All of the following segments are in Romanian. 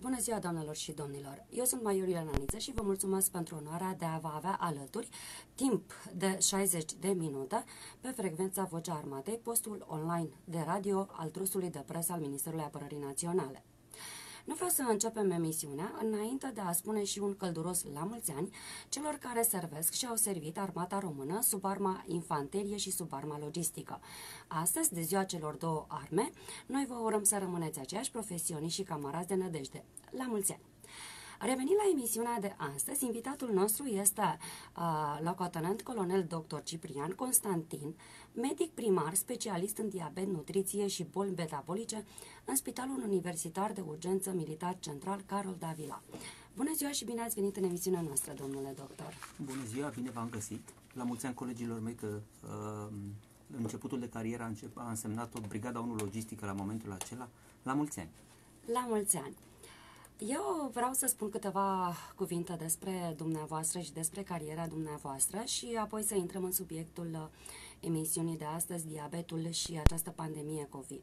Bună ziua, doamnelor și domnilor! Eu sunt Maiorila Naniță și vă mulțumesc pentru onoarea de a vă avea alături timp de 60 de minute pe frecvența Vocea Armatei, postul online de radio al Trustului de Presă al Ministerului Apărării Naționale. Nu vreau să începem emisiunea înainte de a spune și un călduros la mulți ani celor care servesc și au servit armata română sub arma infanterie și sub arma logistică. Astăzi, de ziua celor două arme, noi vă urăm să rămâneți aceiași profesioniști și camarazi de nădejde. La mulți ani! Revenind la emisiunea de astăzi, invitatul nostru este uh, locotenent colonel dr. Ciprian Constantin, medic primar, specialist în diabet, nutriție și boli metabolice în Spitalul Universitar de Urgență Militar Central Carol Davila. Bună ziua și bine ați venit în emisiunea noastră, domnule doctor. Bună ziua, bine v-am găsit. La mulți ani colegilor mei că uh, începutul de carieră a, încep, a însemnat o brigada 1 logistică la momentul acela. La mulți ani. La mulți ani. Eu vreau să spun câteva cuvinte despre dumneavoastră și despre cariera dumneavoastră și apoi să intrăm în subiectul uh, emisiunii de astăzi, diabetul și această pandemie COVID.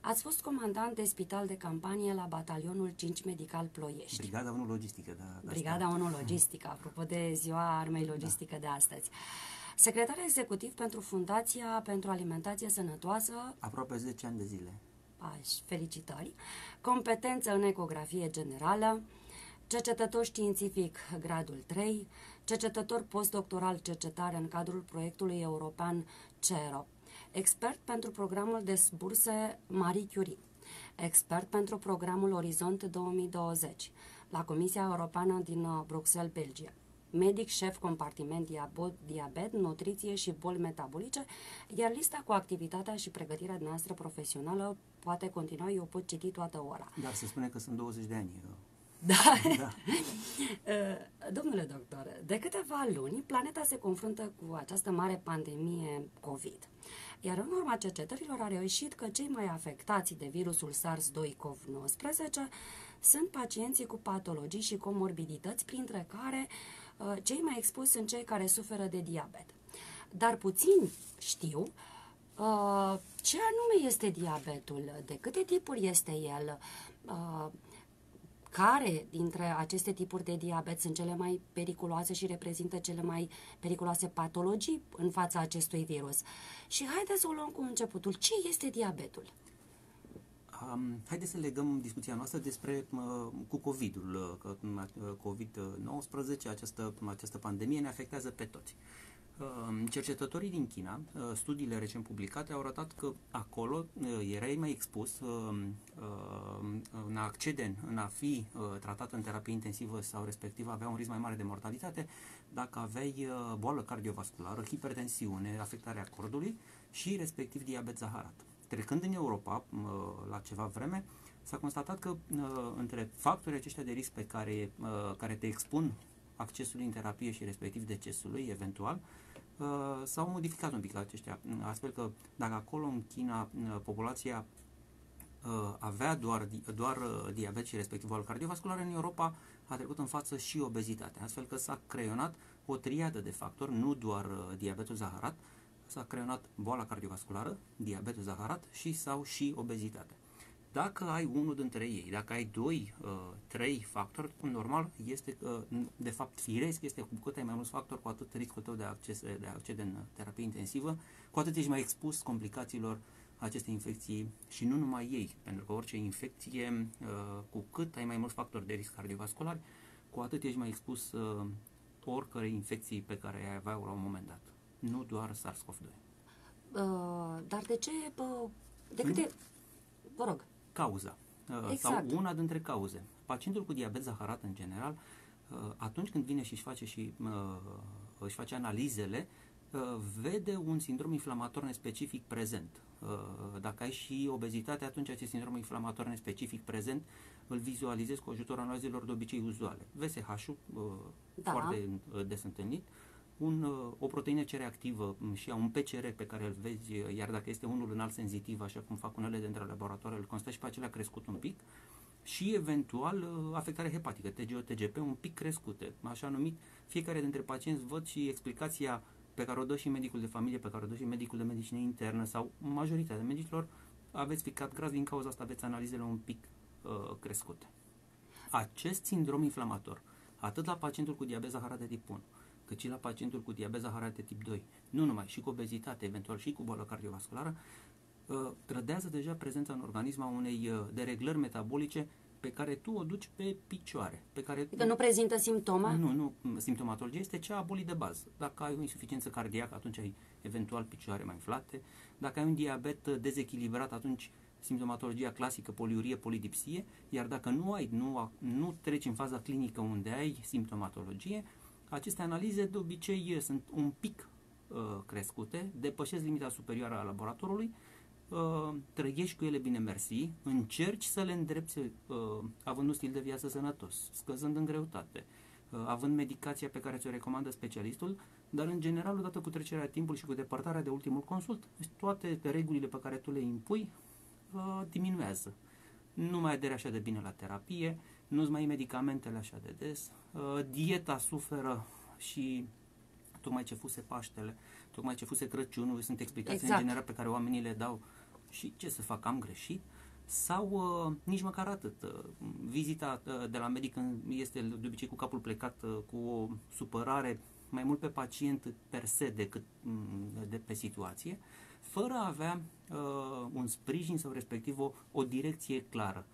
Ați fost comandant de spital de campanie la batalionul 5 Medical Ploiești. Brigada 1 Logistică, da. Brigada 1 Logistică, apropo de ziua Armei da. Logistică da. de astăzi. Secretar executiv pentru Fundația pentru Alimentație Sănătoasă. Aproape 10 ani de zile. Pași, felicitări. Competență în ecografie generală, cercetător științific gradul 3, cercetător postdoctoral cercetare în cadrul proiectului european CERO, expert pentru programul de burse Marie Curie, expert pentru programul Orizont 2020 la Comisia Europeană din uh, Bruxelles, Belgia. Medic șef compartiment diabet, diabet, nutriție și boli metabolice, iar lista cu activitatea și pregătirea noastră profesională poate continua, eu pot citi toată ora. Dar se spune că sunt 20 de ani. Eu. Da. da. Uh, domnule doctor, de câteva luni, planeta se confruntă cu această mare pandemie COVID. Iar în urma cercetărilor a reușit că cei mai afectați de virusul SARS-2-CoV-19 sunt pacienții cu patologii și comorbidități, printre care uh, cei mai expuși sunt cei care suferă de diabet. Dar puțin știu uh, ce anume este diabetul, de câte tipuri este el, care dintre aceste tipuri de diabet sunt cele mai periculoase și reprezintă cele mai periculoase patologii în fața acestui virus. Și haideți să o luăm cu începutul. Ce este diabetul? Um, haideți să legăm discuția noastră despre uh, cu COVID-ul, uh, că uh, COVID-19, această, această pandemie ne afectează pe toți. Uh, Ehm, cercetătorii din China, eh, studiile recent publicate, au arătat că acolo eh, erai mai expus ehm, ehm, în a accede, în a fi eh, tratat în terapie intensivă sau respectiv avea un risc mai mare de mortalitate dacă aveai boală cardiovasculară, hipertensiune, afectarea cordului și respectiv diabet zaharat. Trecând în Europa, la ceva vreme, s-a constatat că între factorii aceștia de risc pe care, care te expun accesului în terapie și respectiv decesului, eventual, Uh, s-au modificat un pic aceștia, astfel că dacă acolo în China uh, populația uh, avea doar, doar diabet și respectiv al cardiovascular, în Europa a trecut în față și obezitatea, astfel că s-a creionat o triadă de factori, nu doar diabetul zaharat, s-a creionat boala cardiovasculară, diabetul zaharat și sau și obezitatea. Dacă ai unul dintre ei, dacă ai doi, uh, trei factori, normal este, uh, de fapt, firesc este cu cât ai mai mulți factori, cu atât riscul tău de acces, de accede în terapie intensivă, cu atât ești mai expus complicațiilor acestei infecții și nu numai ei, pentru că orice infecție, uh, cu cât ai mai mulți factori de risc cardiovascular, cu atât ești mai expus uh, oricărei infecții pe care ai avea la un moment dat, nu doar SARS-CoV-2. Uh, dar de ce, uh, de câte, hmm? vă rog, cauza uh, exact. sau una dintre cauze. Pacientul cu diabet zaharat în general, uh, atunci când vine și își face, și, uh, își face analizele, vede un sindrom inflamator nespecific prezent. Dacă ai și obezitate, atunci acest sindrom inflamator nespecific prezent îl vizualizezi cu ajutorul analizelor de obicei uzuale. VSH-ul, da. foarte des întâlnit, un, uh, o proteină C reactivă mm, și un PCR pe care îl vezi, uh, iar dacă este unul înalt senzitiv, așa cum fac unele dintre laboratoare, îl constă și pe acelea crescut un pic și eventual uh, afectare hepatică, TGO, TGP, un pic crescute, așa numit. Fiecare dintre pacienți văd și explicația pe care o dă și medicul de familie, pe care o dă și medicul de medicină internă sau majoritatea medicilor, aveți picat gras, din cauza asta aveți analizele un pic uh, crescute. acest sindrom inflamator, atât la pacientul cu diabet zaharat de tip 1, cât și la pacientul cu diabet zaharat de tip 2, nu numai, și cu obezitate, eventual și cu boală cardiovasculară, uh, trădează deja prezența în organism a unei uh, dereglări metabolice pe care tu o duci pe picioare. Pe care adică nu prezintă simptoma? Nu, nu. Simptomatologia este cea a bolii de bază. Dacă ai o insuficiență cardiacă, atunci ai eventual picioare mai inflate. Dacă ai un diabet dezechilibrat, atunci simptomatologia clasică, poliurie, polidipsie, iar dacă nu ai, nu, nu treci în faza clinică unde ai simptomatologie, aceste analize de obicei sunt un pic uh, crescute, depășesc limita superioară a laboratorului, uh, trăiești cu ele bine mersi, încerci să le îndrepți uh, având un stil de viață sănătos, scăzând în greutate, uh, având medicația pe care ți-o recomandă specialistul, dar în general, odată cu trecerea timpului și cu depărtarea de ultimul consult, toate regulile pe care tu le impui uh, diminuează. Nu mai adere așa de bine la terapie, nu-ți mai iei medicamentele așa de des, uh, dieta suferă și tocmai ce fuse Paștele, tocmai ce fuse Crăciunul, sunt explicații exact. în general pe care oamenii le dau și ce să fac, am greșit, sau uh, nici măcar atât. Uh, vizita uh, de la medic este de obicei cu capul plecat, uh, cu o supărare mai mult pe pacient per se decât mm, de pe situație, fără a avea uh, un sprijin sau respectiv o, o direcție clară.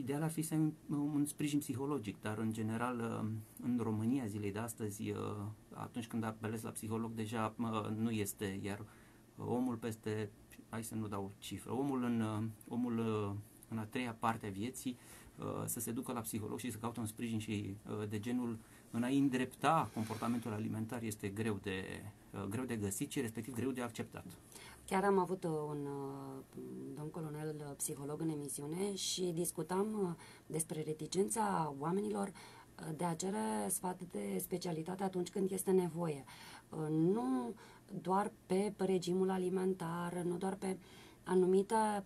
Ideal ar fi să ai un, un sprijin psihologic, dar în general uh, în România zilei de astăzi, uh, atunci când apelezi la psiholog, deja uh, nu este, iar omul peste, hai să nu dau cifră, omul în, omul în a treia parte a vieții să se ducă la psiholog și să caute un sprijin și de genul în a îndrepta comportamentul alimentar este greu de, greu de găsit și respectiv greu de acceptat. Chiar am avut uh, un uh, domn colonel uh, psiholog în emisiune și discutam despre reticența oamenilor de a cere sfat de specialitate atunci când este nevoie. Nu doar pe regimul alimentar, nu doar pe anumite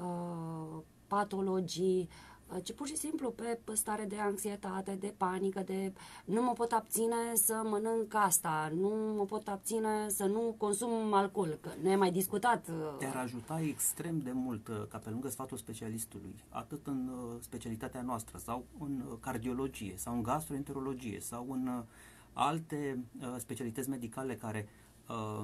uh, patologii, Uh, ci pur și simplu pe stare de anxietate, de panică, de nu mă pot abține să mănânc asta, nu mă pot abține să nu consum alcool, că ne mai discutat. Uh, Te-ar ajuta extrem de mult uh, ca pe lângă sfatul specialistului, atât în specialitatea noastră sau în cardiologie sau în gastroenterologie sau în alte specialități medicale care uh,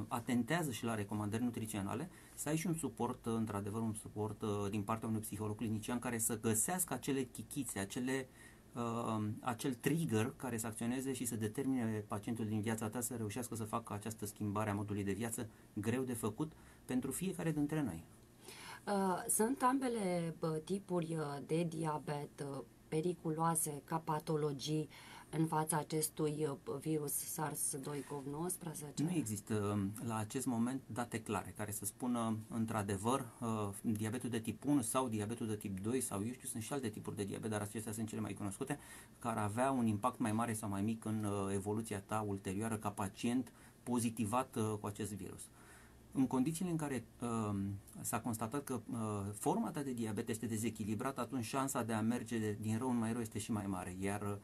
atentează și la recomandări nutriționale, să ai și un suport, uh, într-adevăr, un suport uh, din partea unui psiholog clinician care să găsească acele chichițe, acele, uh, acel trigger care să acționeze și să determine pacientul din viața ta să reușească să facă această schimbare a modului de viață greu de făcut pentru fiecare dintre noi. Uh, sunt ambele tipuri de diabet periculoase ca patologii în fața acestui uh, virus SARS-2-19? Nu există um, la acest moment date clare care să spună într-adevăr uh, diabetul de tip 1 sau diabetul de tip 2 sau eu știu, sunt și alte tipuri de diabet, dar acestea sunt cele mai cunoscute, care avea un impact mai mare sau mai mic în uh, evoluția ta ulterioară ca pacient pozitivat cu acest virus. În condițiile în care uh, s-a constatat că uh, forma ta de diabet este dezechilibrată, atunci șansa de a merge din rău în mai rău este și mai mare. Iar uh, Uh,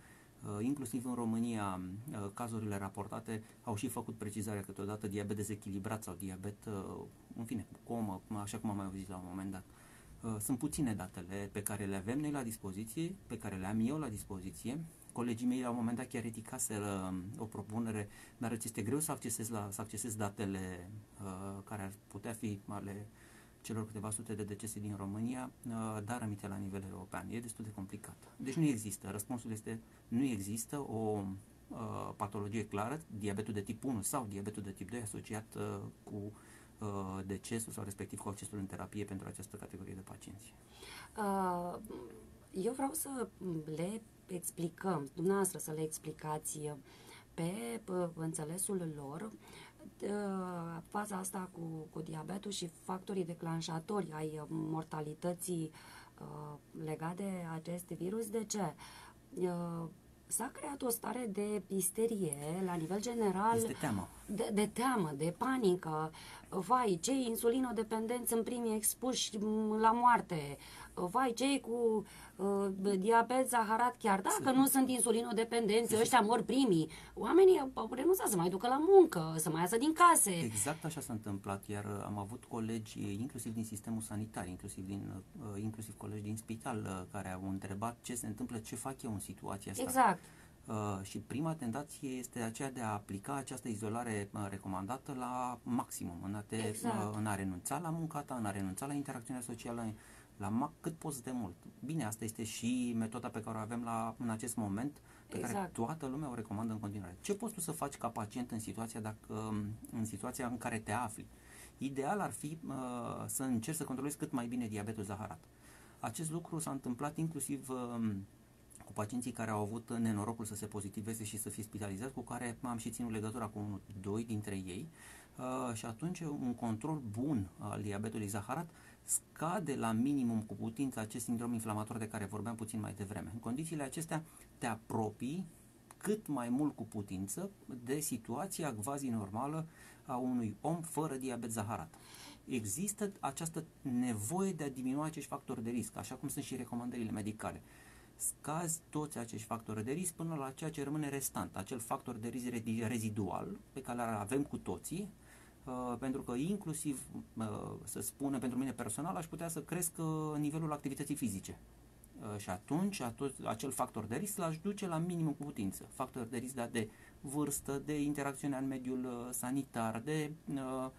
inclusiv în România, uh, cazurile raportate au și făcut precizarea câteodată diabet dezechilibrat sau diabet, uh, în fine, comă, așa cum am mai auzit la un moment dat. Sunt puține datele pe care le avem noi la dispoziție, pe care le am eu la dispoziție. Colegii mei la un moment dat chiar ridicaseră um, o propunere, dar îți este greu să accesezi, la, să accesezi datele uh, care ar putea fi ale uh, celor câteva sute de decese din România, uh, dar amite la nivel european. E destul de complicat. Deci nu există. Răspunsul este nu există o uh, patologie clară, diabetul de tip 1 sau diabetul de tip 2 asociat uh, cu uh, decesul sau respectiv cu accesul în terapie pentru această categorie de pacienți. Uh, eu vreau să le explicăm, dumneavoastră să le explicați pe înțelesul lor faza asta cu, cu diabetul și factorii declanșatori ai mortalității uh, legate de acest virus. De ce? Uh, s-a creat o stare de isterie la nivel general. Este teamă. de, de teamă, de panică. Vai, cei insulinodependenți sunt primii expuși la moarte. Vai, cei cu uh, diabet zaharat, chiar dacă nu sunt insulinodependenți, ăștia mor primii. Oamenii au renunțat să mai ducă la muncă, să mai iasă din case. Exact așa s-a întâmplat, iar am avut colegi, inclusiv din sistemul sanitar, inclusiv, din, uh, inclusiv colegi din spital, uh, care au întrebat ce se întâmplă, ce fac eu în situația asta. Exact. Uh, și prima tendație este aceea de a aplica această izolare uh, recomandată la maximum, în a, te, Exact. uh, în a renunța la munca ta, în a renunța la interacțiunea socială, la ma- cât poți de mult. Bine, asta este și metoda pe care o avem la, în acest moment, pe care Exact. toată lumea o recomandă în continuare. Ce poți tu să faci ca pacient în situația, dacă, în situația în care te afli? Ideal ar fi uh, să încerci să controlezi cât mai bine diabetul zaharat. Acest lucru s-a întâmplat inclusiv uh, cu pacienții care au avut nenorocul să se pozitiveze și să fie spitalizați, cu care am și ținut legătura cu unul, doi dintre ei uh, și atunci un control bun al diabetului zaharat scade la minimum cu putință acest sindrom inflamator de care vorbeam puțin mai devreme. În condițiile acestea te apropii cât mai mult cu putință de situația quasi normală a unui om fără diabet zaharat. Există această nevoie de a diminua acești factori de risc, așa cum sunt și recomandările medicale scazi toți acești factori de risc până la ceea ce rămâne restant, acel factor de risc re- rezidual pe care îl avem cu toții, uh, pentru că inclusiv, uh, să spunem, pentru mine personal, aș putea să cresc uh, nivelul activității fizice. Uh, și atunci atunci acel factor de risc l-aș duce la minimum cu putință. Factor de risc dat de vârstă, de interacțiunea în mediul uh, sanitar, de uh,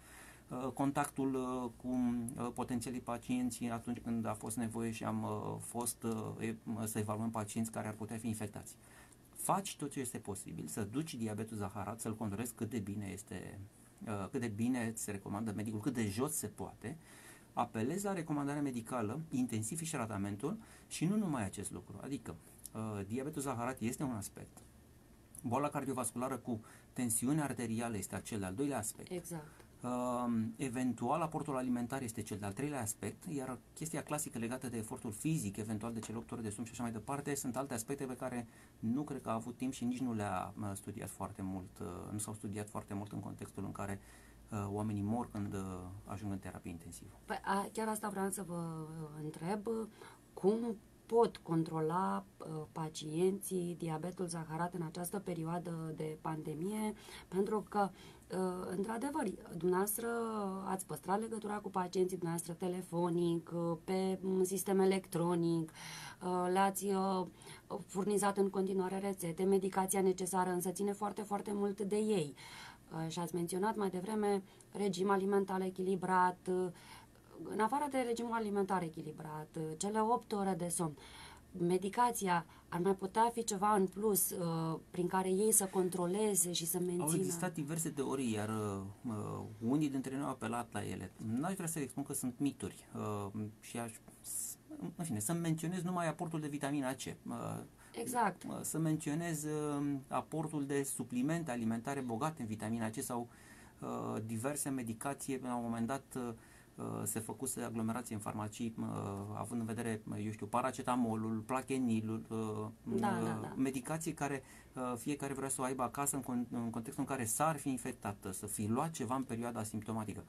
uh, contactul uh, cu uh, potențialii pacienți atunci când a fost nevoie și am uh, fost uh, e- să evaluăm pacienți care ar putea fi infectați. Faci tot ce este posibil, să duci diabetul zaharat, să-l controlezi cât de bine este, uh, cât de bine se recomandă medicul, cât de jos se poate, apelezi la recomandarea medicală, intensifici tratamentul și nu numai acest lucru. Adică, uh, diabetul zaharat este un aspect. Boala cardiovasculară cu tensiune arterială este acel de-al doilea aspect. Exact. Uh, eventual, aportul alimentar este cel de-al treilea aspect, iar chestia clasică legată de efortul fizic, eventual de cele 8 ore de somn și așa mai departe, sunt alte aspecte pe care nu cred că a avut timp și nici nu le-a uh, studiat foarte mult, uh, nu s-au studiat foarte mult în contextul în care uh, oamenii mor când uh, ajung în terapie intensivă. Păi, a, chiar asta vreau să vă uh, întreb. Cum pot controla uh, pacienții diabetul zaharat în această perioadă de pandemie? Pentru că, uh, într-adevăr, dumneavoastră ați păstrat legătura cu pacienții dumneavoastră telefonic, uh, pe mm, sistem electronic, uh, le-ați uh, furnizat în continuare rețete, medicația necesară, însă ține foarte, foarte mult de ei. Uh, și ați menționat mai devreme regim alimentar echilibrat, uh, în afară de regimul alimentar echilibrat, uh, cele 8 ore de somn, medicația ar mai putea fi ceva în plus uh, prin care ei să controleze și să mențină. Au existat diverse teorii, iar uh, unii dintre noi au apelat la ele. N-aș vrea să spun că sunt mituri uh, și aș, în fine, să menționez numai aportul de vitamina C. Uh, Exact. uh, Să menționez uh, aportul de suplimente alimentare bogate în vitamina C sau uh, diverse medicații. La un moment dat uh, uh, se făcuse aglomerație în farmacii, uh, având în vedere, uh, eu știu, paracetamolul, plachenilul, uh, Da, uh, da, da. medicații care uh, fiecare vrea să o aibă acasă în, con- în contextul în care s-ar fi infectată, să fi luat ceva în perioada simptomatică.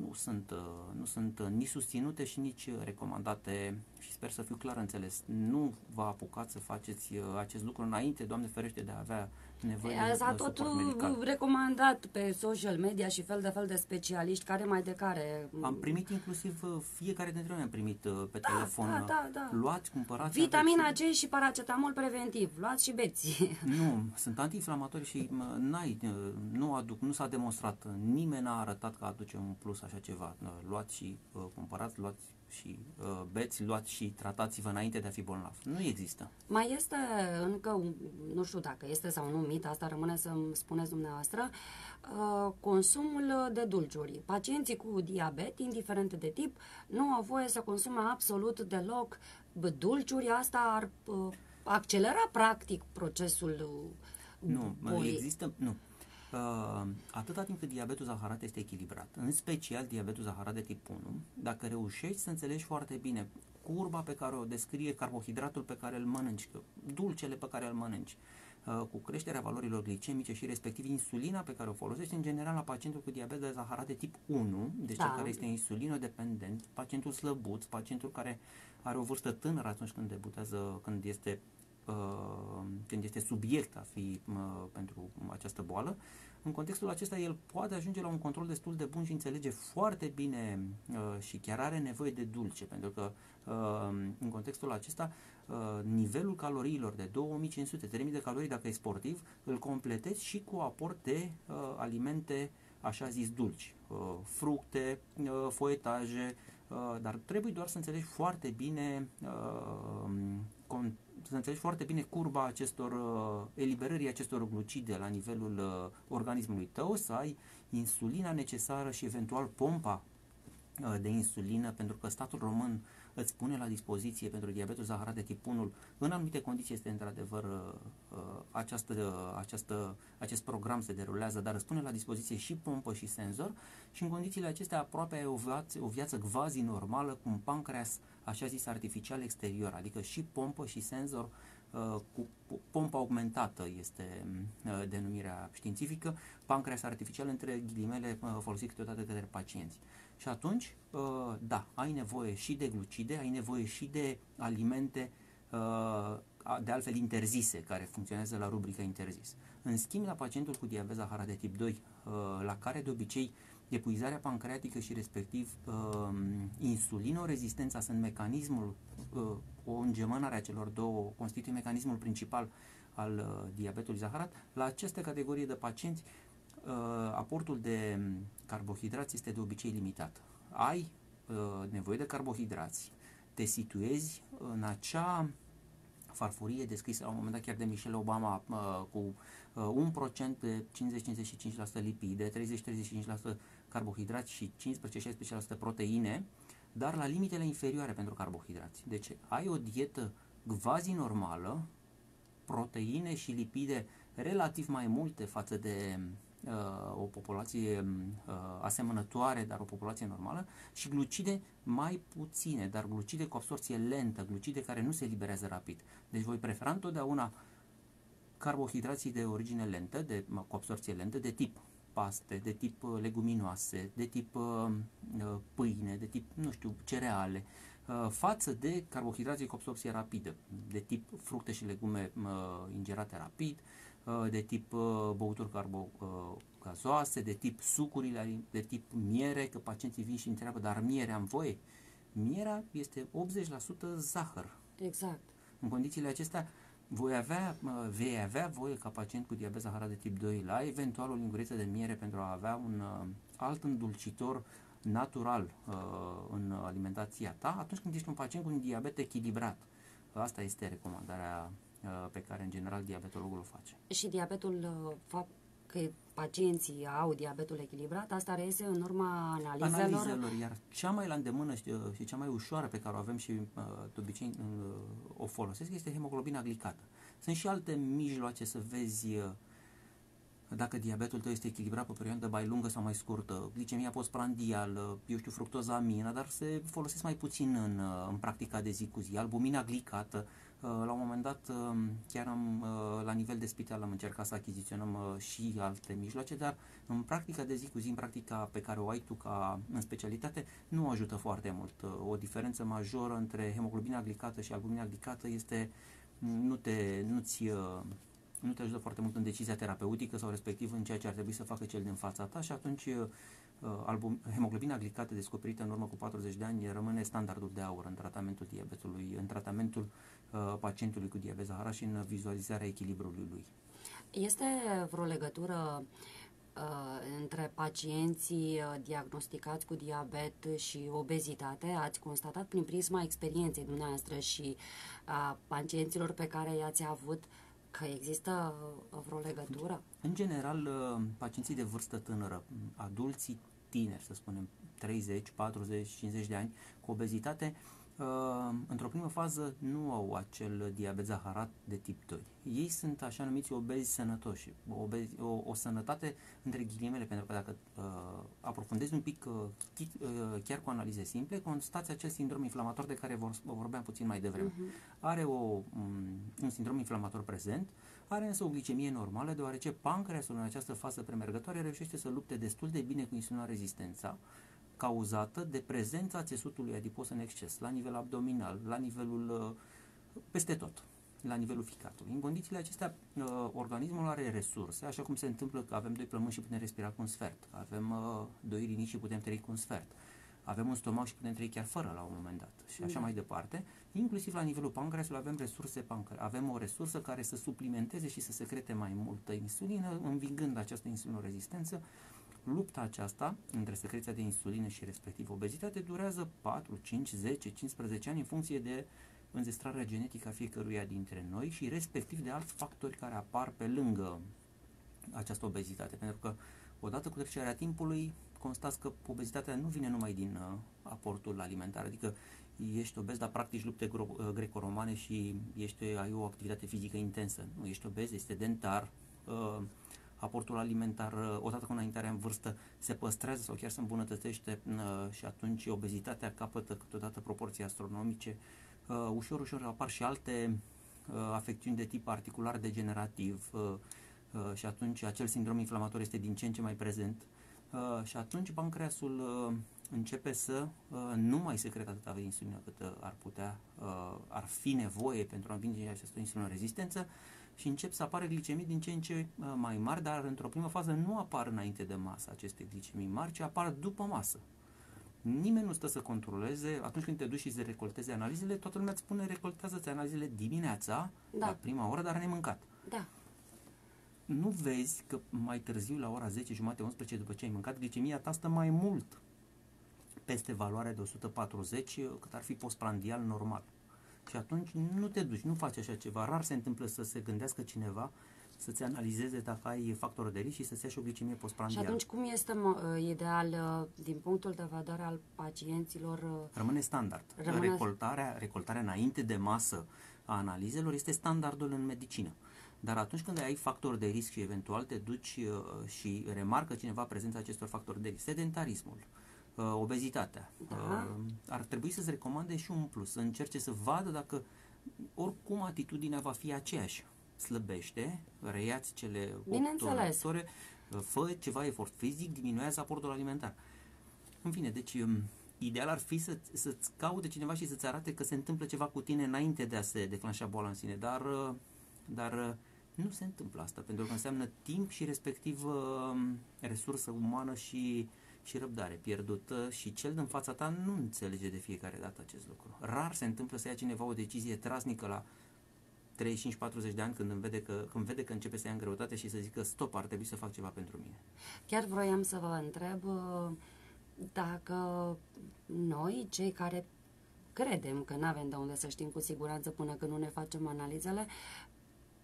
Nu sunt, uh, nu sunt uh, nici susținute și nici uh, recomandate și sper să fiu clar înțeles. Nu vă apucați să faceți uh, acest lucru înainte, Doamne ferește, de a avea nevoie de S-a uh, tot suport medical. recomandat pe social media și fel de fel de specialiști, care mai de care. Am primit inclusiv, uh, fiecare dintre noi am primit uh, pe telefon. da, uh, da, da. Luați, cumpărați. Vitamina aveți- C și paracetamol preventiv. Luați și beți. Nu, sunt antiinflamatori și mă, n-ai, uh, nu, aduc, nu s-a demonstrat, uh, nimeni n-a arătat că aduce un plus așa ceva. Uh, Luați și uh, cumpărați, luați și uh, beți, luați și tratați-vă înainte de a fi bolnav. Nu există. Mai este încă, un, nu știu dacă este sau nu mit, asta rămâne să-mi spuneți dumneavoastră, uh, consumul de dulciuri. Pacienții cu diabet, indiferent de tip, nu au voie să consume absolut deloc bă, dulciuri. Asta ar uh, accelera practic procesul uh, Nu, uh, bolii. există, nu. Uh, atâta timp cât diabetul zaharat este echilibrat, în special diabetul zaharat de tip 1, dacă reușești să înțelegi foarte bine curba pe care o descrie carbohidratul pe care îl mănânci, că- dulcele pe care îl mănânci, uh, cu creșterea valorilor glicemice și respectiv insulina pe care o folosește în general la pacientul cu diabet de zaharat de tip 1, deci da. cel care este insulinodependent, pacientul slăbuț, pacientul care are o vârstă tânără atunci când debutează, când este uh, când este subiect a fi uh, pentru această boală, în contextul acesta el poate ajunge la un control destul de bun și înțelege foarte bine uh, și chiar are nevoie de dulce, pentru că uh, în contextul acesta uh, nivelul caloriilor de 2500-3000 de calorii dacă e sportiv, îl completezi și cu aport de uh, alimente așa zis dulci, uh, fructe, uh, foetaje, uh, dar trebuie doar să înțelegi foarte bine uh, să înțelegi foarte bine curba acestor uh, eliberării acestor glucide la nivelul uh, organismului tău, să ai insulina necesară și eventual pompa uh, de insulină, pentru că statul român îți pune la dispoziție pentru diabetul zaharat de tip 1 în anumite condiții este într-adevăr uh, uh, această, această, acest program se derulează, dar îți pune la dispoziție și pompă și senzor și în condițiile acestea aproape ai o viață, o viață quasi normală cu un pancreas așa zis artificial exterior, adică și pompă și senzor uh, cu pompa augmentată este denumirea științifică, pancreas artificial între ghilimele folosit câteodată către pacienți. Și atunci, uh, da, ai nevoie și de glucide, ai nevoie și de alimente uh, de altfel interzise, care funcționează la rubrica interzis. În schimb, la pacientul cu diabet zaharat de tip 2, uh, la care de obicei epuizarea pancreatică și respectiv insulinorezistența sunt mecanismul, o îngemânare a celor două constituie mecanismul principal al diabetului zaharat, la aceste categorii de pacienți uh, aportul de carbohidrați este de obicei limitat. Ai uh, nevoie de carbohidrați, te situezi în acea farfurie descrisă la un moment dat chiar de Michelle Obama uh, cu uh, un procent de 50-55% lipide, 30-35% carbohidrați și 15-16% proteine, dar la limitele inferioare pentru carbohidrați. Deci ai o dietă quasi normală, proteine și lipide relativ mai multe față de Uh, o populație uh, asemănătoare, dar o populație normală, și glucide mai puține, dar glucide cu absorție lentă, glucide care nu se liberează rapid. Deci voi prefera întotdeauna carbohidrații de origine lentă, de, cu absorție lentă, de tip paste, de tip uh, leguminoase, de tip uh, pâine, de tip, nu știu, cereale, uh, față de carbohidrații cu absorție rapidă, de tip fructe și legume uh, ingerate rapid, Uh, de tip uh, băuturi carbogazoase, uh, de tip sucurile, de tip miere, că pacienții vin și întreabă, dar miere am voie? Mierea este 80% zahăr. Exact. În condițiile acestea, voi avea, vei avea voie ca pacient cu diabet zaharat de tip 2 la eventual o linguriță de miere pentru a avea un alt îndulcitor natural uh, în alimentația ta atunci când ești un pacient cu un diabet echilibrat. Asta este recomandarea Uh, pe care în general diabetologul o face. Și diabetul, uh, că pacienții au diabetul echilibrat, asta reiese în urma analizelor. Analizelor, iar cea mai la îndemână și, uh, și cea mai ușoară pe care o avem și de obicei o folosesc este hemoglobina glicată. Sunt și alte mijloace să vezi dacă diabetul tău este echilibrat pe o perioadă mai lungă sau mai scurtă, glicemia postprandială, eu știu, fructozamina, dar se folosesc mai puțin în, în practica de zi cu zi, albumina glicată, Uh, la un moment dat, um, chiar am, uh, la nivel de spital am încercat să achiziționăm uh, și alte mijloace, dar în practica de zi cu zi, în practica pe care o ai tu ca în specialitate, nu ajută foarte mult. O diferență majoră între hemoglobina glicată și albumina glicată este nu te, nu-ți, nu te ajută foarte mult în decizia terapeutică sau respectiv în ceea ce ar trebui să facă cel din fața ta și atunci Uh, album, hemoglobina glicată descoperită în urmă cu 40 de ani rămâne standardul de aur în tratamentul diabetului, în tratamentul uh, pacientului cu diabet zaharat și în vizualizarea echilibrului lui. Este vreo legătură uh, între pacienții uh, diagnosticați cu diabet și obezitate? Ați constatat prin prisma experienței dumneavoastră și a pacienților pe care i-ați avut că există vreo legătură? În general, pacienții de vârstă tânără, adulții tineri, să spunem, 30, 40, 50 de ani, cu obezitate, uh, într-o primă fază nu au acel diabet zaharat de tip 2. Ei sunt așa numiți obezi sănătoși, obezi, o, o sănătate între ghilimele, pentru că dacă uh, aprofundezi un pic, uh, chit, uh, chiar cu analize simple, constați acel sindrom inflamator de care vor, vorbeam puțin mai devreme. Uh-huh. Are o, um, un sindrom inflamator prezent, are însă o glicemie normală, deoarece pancreasul în această fază premergătoare reușește să lupte destul de bine cu insulina rezistența, cauzată de prezența țesutului adipos în exces, la nivel abdominal, la nivelul uh, peste tot, la nivelul ficatului. În condițiile acestea, uh, organismul are resurse, așa cum se întâmplă că avem doi plămâni și putem respira cu un sfert, avem uh, doi rinichi și putem trăi cu un sfert, avem un stomac și putem trăi chiar fără la un moment dat și așa da. mai departe. Inclusiv la nivelul pancreasului avem resurse pancre. Avem o resursă care să suplimenteze și să secrete mai multă insulină, învingând această insulinorezistență Lupta aceasta între secreția de insulină și respectiv obezitate durează 4, 5, 10, 15 ani în funcție de înzestrarea genetică a fiecăruia dintre noi și respectiv de alți factori care apar pe lângă această obezitate. Pentru că odată cu trecerea timpului constați că obezitatea nu vine numai din uh, aportul alimentar, adică ești obez, dar practici lupte uh, greco-romane și ești, ai o activitate fizică intensă. Nu ești obez, este dentar, uh, aportul alimentar, uh, odată cu înaintarea în vârstă, se păstrează sau chiar se îmbunătățește uh, și atunci obezitatea capătă câteodată proporții astronomice. Uh, ușor, ușor apar și alte afecțiuni de tip articular degenerativ și atunci acel sindrom inflamator este din ce în ce mai prezent și atunci pancreasul începe să nu mai secrete atâta insulină cât ar putea, ar fi nevoie pentru a învinge această insulină rezistență și încep să apară glicemii din ce în ce uh, mai mari, dar într-o primă fază nu apar înainte de masă aceste glicemii mari, ci apar după masă. Nimeni nu stă să controleze, atunci când te duci și să recolteze analizele, toată lumea îți spune recoltează-ți analizele dimineața, da. la prima oră, dar nemâncat. Da. Nu vezi că mai târziu, la ora 10, jumate, 11, după ce ai mâncat, glicemia ta stă mai mult peste valoarea de 140, cât ar fi postprandial normal. Și atunci nu te duci, nu faci așa ceva. Rar se întâmplă să se gândească cineva să-ți analizeze dacă ai factor de risc și să-ți ia și o glicemie postprandială. Și atunci cum este mă, ideal uh, din punctul de vedere al pacienților? Uh, Rămâne standard. Rămâne... Recoltarea, recoltarea înainte de masă a analizelor este standardul în medicină. Dar atunci când ai factor de risc și eventual te duci uh, și remarcă cineva prezența acestor factori de risc, sedentarismul, uh, obezitatea. Da. Uh, ar trebui să-ți recomande și un plus, să încerce să vadă dacă oricum atitudinea va fi aceeași. Slăbește, reiați cele 8 ore, uh, fă ceva efort fizic, diminuează aportul alimentar. În fine, deci um, ideal ar fi să, să-ți caute cineva și să-ți arate că se întâmplă ceva cu tine înainte de a se declanșa boala în sine, dar, uh, dar uh, nu se întâmplă asta, pentru că înseamnă timp și respectiv resursă umană și uh, și răbdare pierdută și cel din fața ta nu înțelege de fiecare dată acest lucru. Rar se întâmplă să ia cineva o decizie trasnică la 35-40 de ani când vede, că, când vede că începe să ia în greutate și să zică stop, ar trebui să fac ceva pentru mine. Chiar vroiam să vă întreb uh, dacă noi, cei care credem că nu avem de unde să știm cu siguranță până când nu ne facem analizele,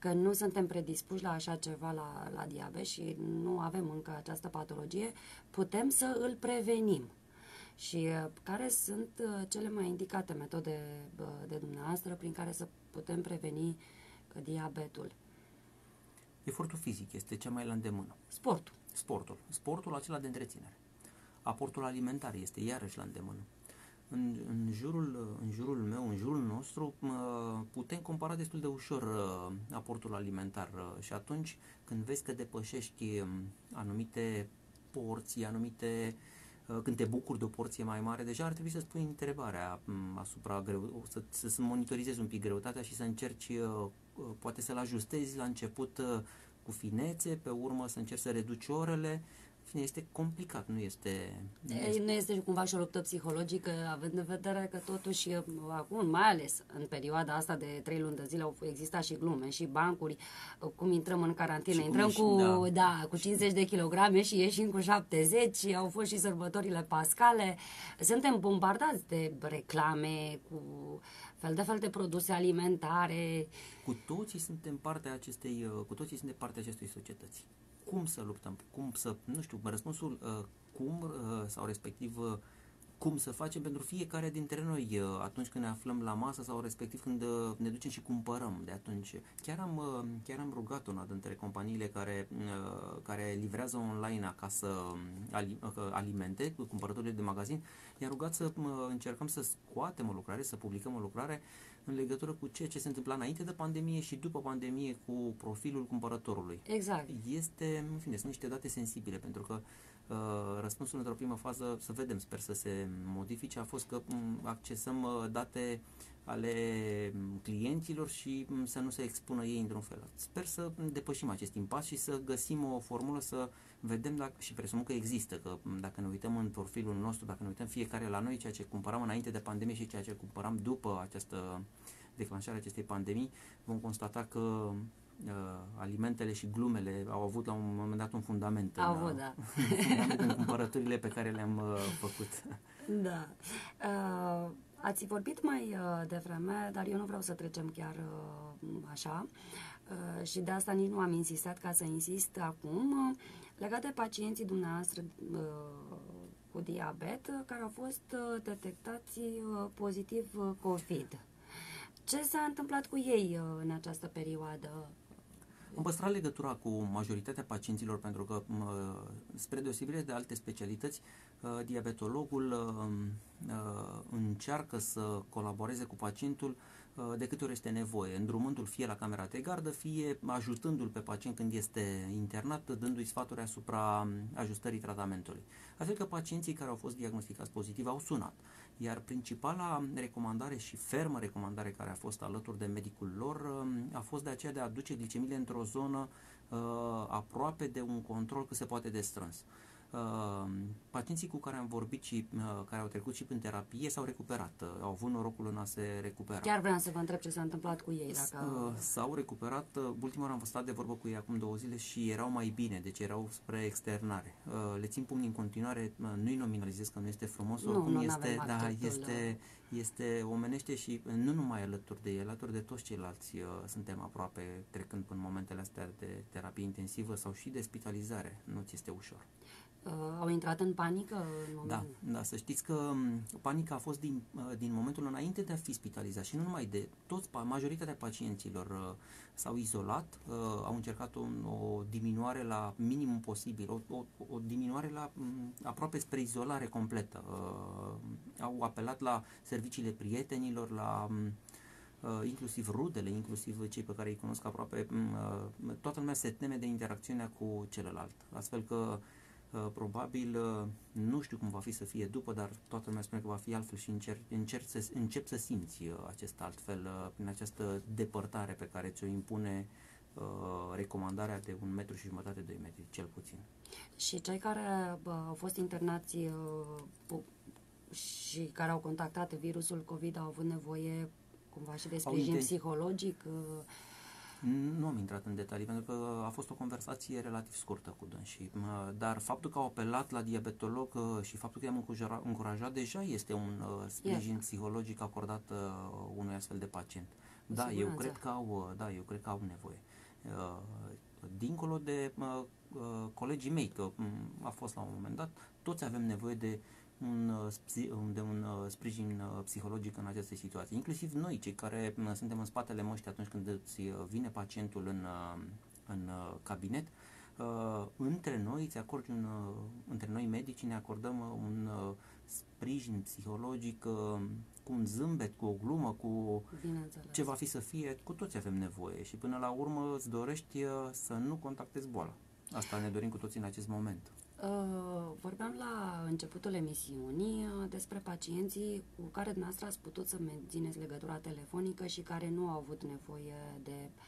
că nu suntem predispuși la așa ceva, la, la diabet și nu avem încă această patologie, putem să îl prevenim. Și uh, care sunt uh, cele mai indicate metode uh, de dumneavoastră prin care să putem preveni diabetul? Efortul fizic este cea mai la îndemână. Sportul. Sportul. Sportul acela de întreținere. Aportul alimentar este iarăși la îndemână în, în, jurul, în jurul meu, în jurul nostru, putem compara destul de ușor uh, aportul alimentar uh, și atunci când vezi că depășești um, anumite porții, anumite uh, când te bucuri de o porție mai mare, deja ar trebui să spui întrebarea um, asupra greu, să, să monitorizezi un pic greutatea și să încerci poate să-l ajustezi la început cu finețe, pe urmă să încerci să reduci orele fine, este complicat, nu este... Nu este, nu este cumva și o luptă psihologică, având în vedere că totuși, acum, mai ales în perioada asta de trei luni de zile, au existat și glume și bancuri, cum intrăm în carantină, și intrăm cu, da. da, cu 50 de kilograme și ieșim cu 70, au fost și sărbătorile pascale, suntem bombardați de reclame, cu fel de fel de produse alimentare. Cu toții suntem partea acestei, cu toții suntem partea acestei societăți cum să luptăm, cum să, nu știu, răspunsul uh, cum uh, sau respectiv uh, cum să facem pentru fiecare dintre noi uh, atunci când ne aflăm la masă sau respectiv când uh, ne ducem și cumpărăm de atunci. Chiar am, uh, chiar am rugat una dintre companiile care, care livrează online acasă um, alimente, cumpărătorile de magazin, i-am rugat să încercăm să scoatem o lucrare, să publicăm o lucrare în legătură cu ceea ce se întâmpla înainte de pandemie și după pandemie cu profilul cumpărătorului. Exact. Este, în fine, sunt niște date sensibile pentru că Uh, răspunsul într-o primă fază, să vedem, sper să se modifice, a fost că mm, accesăm uh, date ale mm, clienților și mm, să nu se expună ei într-un fel. Sper să depășim acest impas și să găsim o formulă să vedem dacă, și presupun că există, că dacă ne uităm în profilul nostru, dacă ne uităm fiecare la noi, ceea ce cumpăram înainte de pandemie și ceea ce cumpăram după această declanșare acestei pandemii, vom constata că uh, alimentele și glumele au avut la un moment dat un fundament, au avut, da. fundament în cumpărăturile pe care le-am uh, făcut. Da. Uh, ați vorbit mai uh, devreme, dar eu nu vreau să trecem chiar uh, așa uh, și de asta nici nu am insistat ca să insist acum, uh, legat de pacienții dumneavoastră uh, cu diabet uh, care au fost uh, detectați uh, pozitiv uh, COVID. Ce s-a întâmplat cu ei uh, în această perioadă? Am păstrat legătura cu majoritatea pacienților pentru că, spre deosebire de alte specialități, uh, diabetologul uh, uh, încearcă să colaboreze cu pacientul de câte ori este nevoie, îndrumându-l fie la camera de gardă, fie ajutându-l pe pacient când este internat, dându-i sfaturi asupra um, ajustării tratamentului. Astfel că pacienții care au fost diagnosticați pozitiv au sunat. Iar principala recomandare și fermă recomandare care a fost alături de medicul lor um, a fost de aceea de a duce glicemile într-o zonă uh, aproape de un control cât se poate de strâns. Uh, pacienții cu care am vorbit și uh, care au trecut și prin terapie s-au recuperat, uh, au avut norocul în a se recupera. Chiar vreau să vă întreb ce s-a întâmplat cu ei. Dacă... Uh, s-au recuperat, uh, ultima oară am stat de vorbă cu ei acum două zile și erau mai bine, deci erau spre externare. Uh, le țin pumni în continuare, uh, nu-i nominalizez că nu este frumos, nu, oricum nu este, da, este, este omenește și uh, nu numai alături de ei, alături de toți ceilalți uh, suntem aproape trecând până momentele astea de terapie intensivă sau și de spitalizare. Nu ți este ușor uh, au intrat în panică? În da, da, să știți că um, panica a fost din, uh, din momentul înainte de a fi spitalizat și nu numai de toți, majoritatea pacienților uh, s-au izolat, uh, au încercat o, o diminuare la minimum posibil, o, o, o diminuare la um, aproape spre izolare completă. Uh, au apelat la serviciile prietenilor, la um, Uh, inclusiv rudele, inclusiv cei pe care îi cunosc aproape, um, uh, toată lumea se teme de interacțiunea cu celălalt. Astfel că uh, Uh, probabil uh, nu știu cum va fi să fie după, dar toată lumea spune că va fi altfel și încerc, încerc să, încep să simți uh, acest altfel prin această depărtare pe care ți-o impune recomandarea de un metru și jumătate, de metri, cel puțin. Și cei care bă, au fost internați și care au contactat virusul COVID au avut nevoie cumva și de sprijin psihologic? Nu am intrat în detalii pentru că a fost o conversație relativ scurtă cu dânsii, dar faptul că au apelat la diabetolog uh, și faptul că i-am încurajat deja este un uh, sprijin yeah. psihologic acordat uh, unui astfel de pacient. Da, eu cred că au, da, eu cred că au nevoie. Dincolo de colegii mei, că a fost la un moment dat, toți avem nevoie de un, uh, de un uh, sprijin uh, psihologic în aceste situații. Inclusiv noi, cei care suntem în spatele măștii atunci când îți vine pacientul în, în cabinet, între noi îți acordi un, între noi medici ne acordăm un sprijin psihologic cu un zâmbet, cu o glumă, cu ce va fi să fie, cu toți avem nevoie și până la urmă îți dorești să nu contactezi boala. Asta ne dorim cu toții în acest moment. Uh, vorbeam la începutul emisiunii uh, despre pacienții cu care dumneavoastră ați putut să mențineți legătura telefonică și care nu au avut nevoie de uh,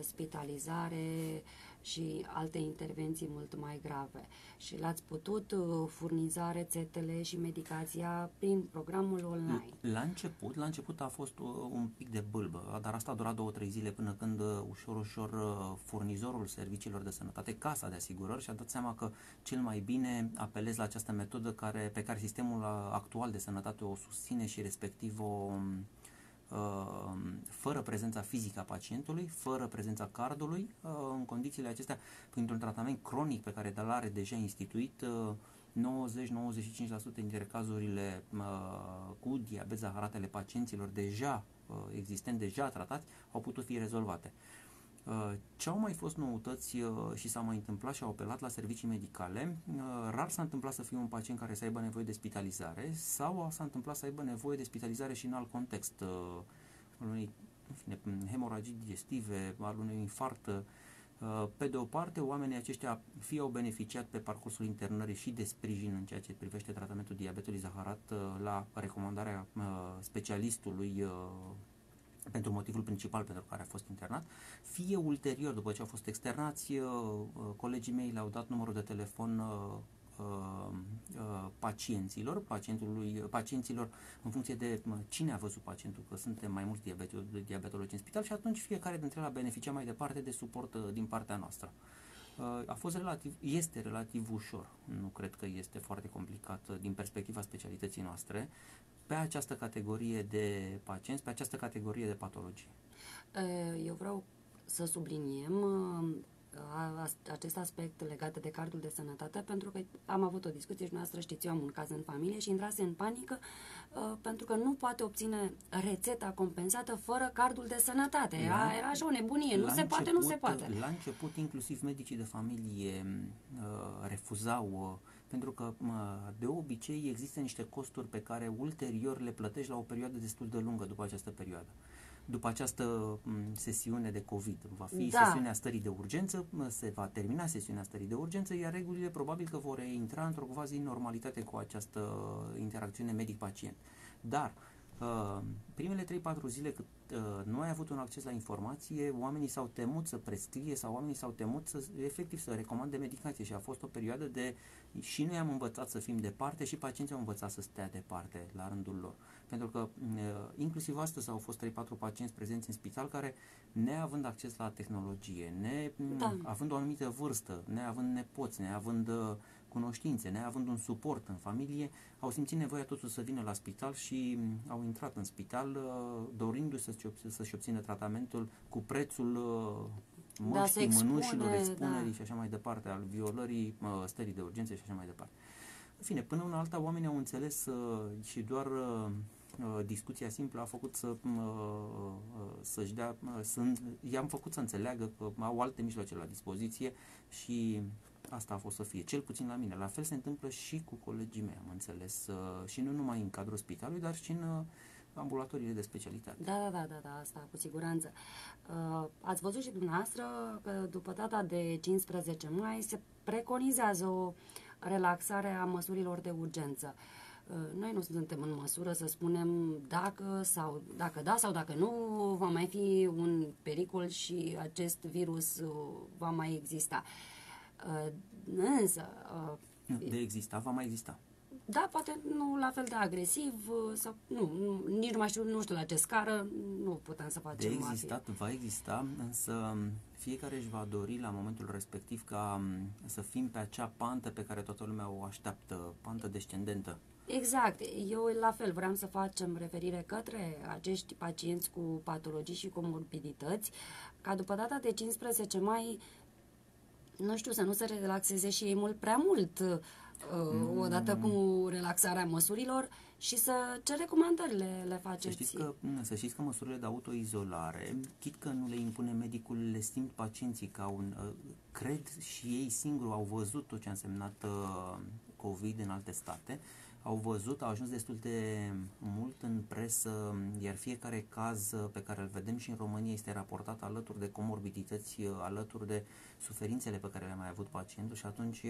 spitalizare și alte intervenții mult mai grave. Și l-ați putut uh, furniza rețetele și medicația prin programul online. La început, la început a fost uh, un pic de bâlbă, dar asta a durat două, trei zile până când uh, ușor, ușor furnizorul serviciilor de sănătate, Casa de Asigurări, și-a dat seama că cel mai bine apelez la această metodă care, pe care sistemul actual de sănătate o susține și respectiv o Uh, fără prezența fizică a pacientului, fără prezența cardului, uh, în condițiile acestea, printr-un tratament cronic pe care îl are deja instituit, uh, 90-95% dintre cazurile uh, cu diabet zaharat ale pacienților deja uh, existent, deja tratați, au putut fi rezolvate. Uh, ce au mai fost noutăți uh, și s-a mai întâmplat și au apelat la servicii medicale, uh, rar s-a întâmplat să fie un pacient care să aibă nevoie de spitalizare sau s-a întâmplat să aibă nevoie de spitalizare și în alt context, al unei hemoragii digestive, al unui infarct. Pe de o parte, oamenii aceștia fie au beneficiat pe parcursul internării și de sprijin în ceea ce privește tratamentul diabetului zaharat la recomandarea specialistului pentru motivul principal pentru care a fost internat, fie ulterior, după ce au fost externați, uh, uh, colegii mei le-au dat numărul de telefon uh, pacienților, pacientului, pacienților în funcție de cine a văzut pacientul, că suntem mai mulți diabetologi în spital și atunci fiecare dintre ele a beneficiat mai departe de suport din partea noastră. A fost relativ, este relativ ușor, nu cred că este foarte complicat din perspectiva specialității noastre, pe această categorie de pacienți, pe această categorie de patologie? Eu vreau să subliniem acest aspect legat de cardul de sănătate, pentru că am avut o discuție și noastră, știți, eu am un caz în familie și intrase în panică pentru că nu poate obține rețeta compensată fără cardul de sănătate. Era, era așa o nebunie, nu se început, poate, nu se poate. La început, inclusiv medicii de familie uh, refuzau uh, pentru că de obicei există niște costuri pe care ulterior le plătești la o perioadă destul de lungă după această perioadă. După această sesiune de COVID, va fi da. sesiunea stării de urgență, se va termina sesiunea stării de urgență, iar regulile probabil că vor intra într-o quasi normalitate cu această interacțiune medic-pacient. Dar Uh, primele 3-4 zile cât uh, nu ai avut un acces la informație, oamenii s-au temut să prescrie sau oamenii s-au temut să efectiv să recomande medicație și a fost o perioadă de și noi am învățat să fim departe și pacienții au învățat să stea departe la rândul lor. Pentru că uh, inclusiv astăzi au fost 3-4 pacienți prezenți în spital care neavând acces la tehnologie, ne, da. având o anumită vârstă, neavând nepoți, neavând uh, cunoștințe, neavând un suport în familie, au simțit nevoia totuși să vină la spital și mm, au intrat în spital uh, dorindu-se să-și, să obțină tratamentul cu prețul uh, da, măștii, da, mânușilor, expunerii da. și așa mai departe, al violării, uh, stării de urgențe și așa mai departe. În fine, până în alta, oamenii au înțeles și doar discuția simplă a făcut să, să-și dea, să, i-am făcut să înțeleagă că au alte mijloace la dispoziție și Asta a fost să fie, cel puțin la mine. La fel se întâmplă și cu colegii mei, am înțeles, uh, și nu numai în cadrul spitalului, dar și în uh, ambulatoriile de specialitate. Da, da, da, da, da asta cu siguranță. Uh, ați văzut și dumneavoastră că după data de 15 mai se preconizează o relaxare a măsurilor de urgență. Noi nu suntem în măsură să spunem dacă sau dacă da sau dacă nu va mai fi un pericol și acest virus va mai exista. Uh, Uh, însă... Uh, de exista, va mai exista. Da, poate nu la fel de agresiv uh, sau nu, nu nici nu mai știu, nu știu la ce scară, nu putem să facem. De existat, va exista, însă um, fiecare își va dori la momentul respectiv ca um, să fim pe acea pantă pe care toată lumea o așteaptă, pantă descendentă. Exact. Eu la fel vreau să facem referire către acești pacienți cu patologii și comorbidități, ca după data de 15 mai nu știu, să nu se relaxeze și ei mult prea mult uh, mm. odată cu relaxarea măsurilor și să ce recomandări le, le faceți? Să știți, că, mm, să știți că măsurile de autoizolare, chit că nu le impune medicul, le simt pacienții ca un... Uh, cred și ei singuri au văzut tot ce a însemnat uh, COVID în alte state, au văzut, au ajuns destul de mult în presă, iar fiecare caz pe care îl vedem și în România este raportat alături de comorbidități, alături de suferințele pe care le-a mai avut pacientul și atunci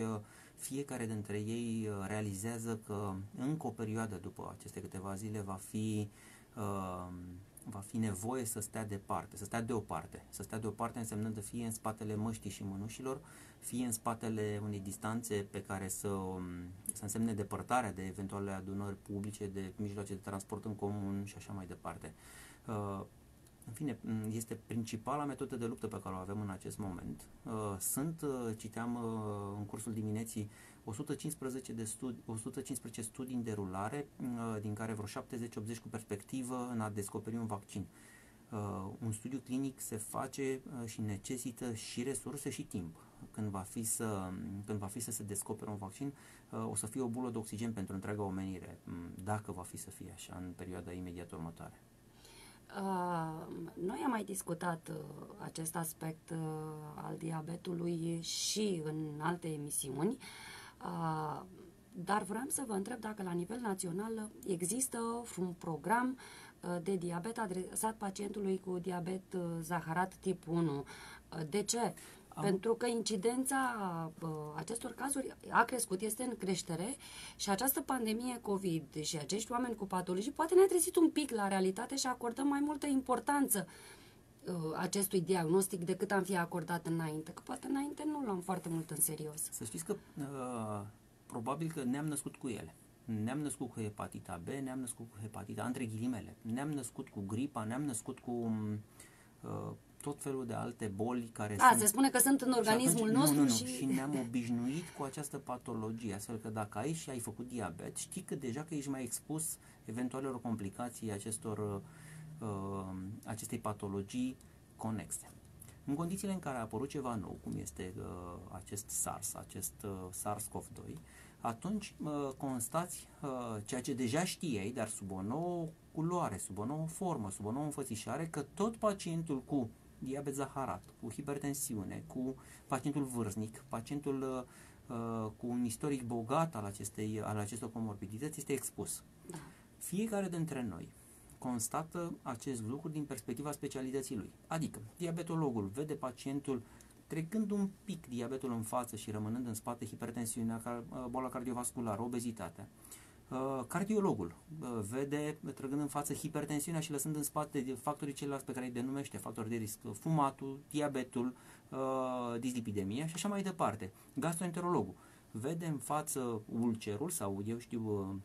fiecare dintre ei realizează că încă o perioadă după aceste câteva zile va fi uh, va fi nevoie să stea departe, să stea deoparte. Să stea deoparte însemnând fie în spatele măștii și mânușilor, fie în spatele unei distanțe pe care să, um, să însemne depărtarea de eventuale adunări publice, de mijloace de transport în comun și așa mai departe. Uh, în fine, este principala metodă de luptă pe care o avem în acest moment. Uh, sunt, uh, citeam în cursul dimineții, 115, de studi- 115 studii în derulare, din care vreo 70-80 cu perspectivă în a descoperi un vaccin. Uh, un studiu clinic se face uh, și necesită și resurse și timp. Când va fi să, când va fi să se descopere un vaccin, uh, o să fie o bulă de oxigen pentru întreaga omenire, mm, dacă va fi să fie așa în perioada imediat următoare. Uh, noi am mai discutat uh, acest aspect uh, al diabetului și în alte emisiuni, uh, dar vreau să vă întreb dacă la nivel național există un program uh, de diabet adresat pacientului cu diabet uh, zaharat tip 1. Uh, de ce? Am... Pentru că incidența uh, acestor cazuri a crescut, este în creștere și această pandemie COVID și acești oameni cu patologii poate ne-a trezit un pic la realitate și acordăm mai multă importanță uh, acestui diagnostic decât am fi acordat înainte, că poate înainte nu l-am foarte mult în serios. Să știți că uh, probabil că ne-am născut cu ele. Ne-am născut cu hepatita B, ne-am născut cu hepatita, între ghilimele. Ne-am născut cu gripa, ne-am născut cu uh, tot felul de alte boli care A, sunt... se spune că sunt în organismul atunci, nostru nu, nu, nu. și... și ne-am obișnuit cu această patologie, astfel că dacă ai și ai făcut diabet, știi că deja că ești mai expus eventualelor complicații acestor, uh, acestei patologii conexe. În condițiile în care a apărut ceva nou, cum este uh, acest SARS, acest uh, SARS-CoV-2, atunci uh, constați uh, ceea ce deja știai, dar sub o nouă culoare, sub o nouă formă, sub o nouă înfățișare, că tot pacientul cu diabet zaharat, cu hipertensiune, cu pacientul vârstnic, pacientul uh, uh, cu un istoric bogat al, acestei, al acestor comorbidități este expus. Da. Fiecare dintre noi constată acest lucru din perspectiva specialității lui. Adică, diabetologul vede pacientul trecând un pic diabetul în față și rămânând în spate hipertensiunea, uh, boala cardiovasculară, obezitatea. Uh, cardiologul uh, vede, trăgând în față hipertensiunea și lăsând în spate factorii ceilalți pe care îi denumește factori de risc, fumatul, diabetul, dislipidemia și așa mai departe. Gastroenterologul vede în față ulcerul sau, eu știu,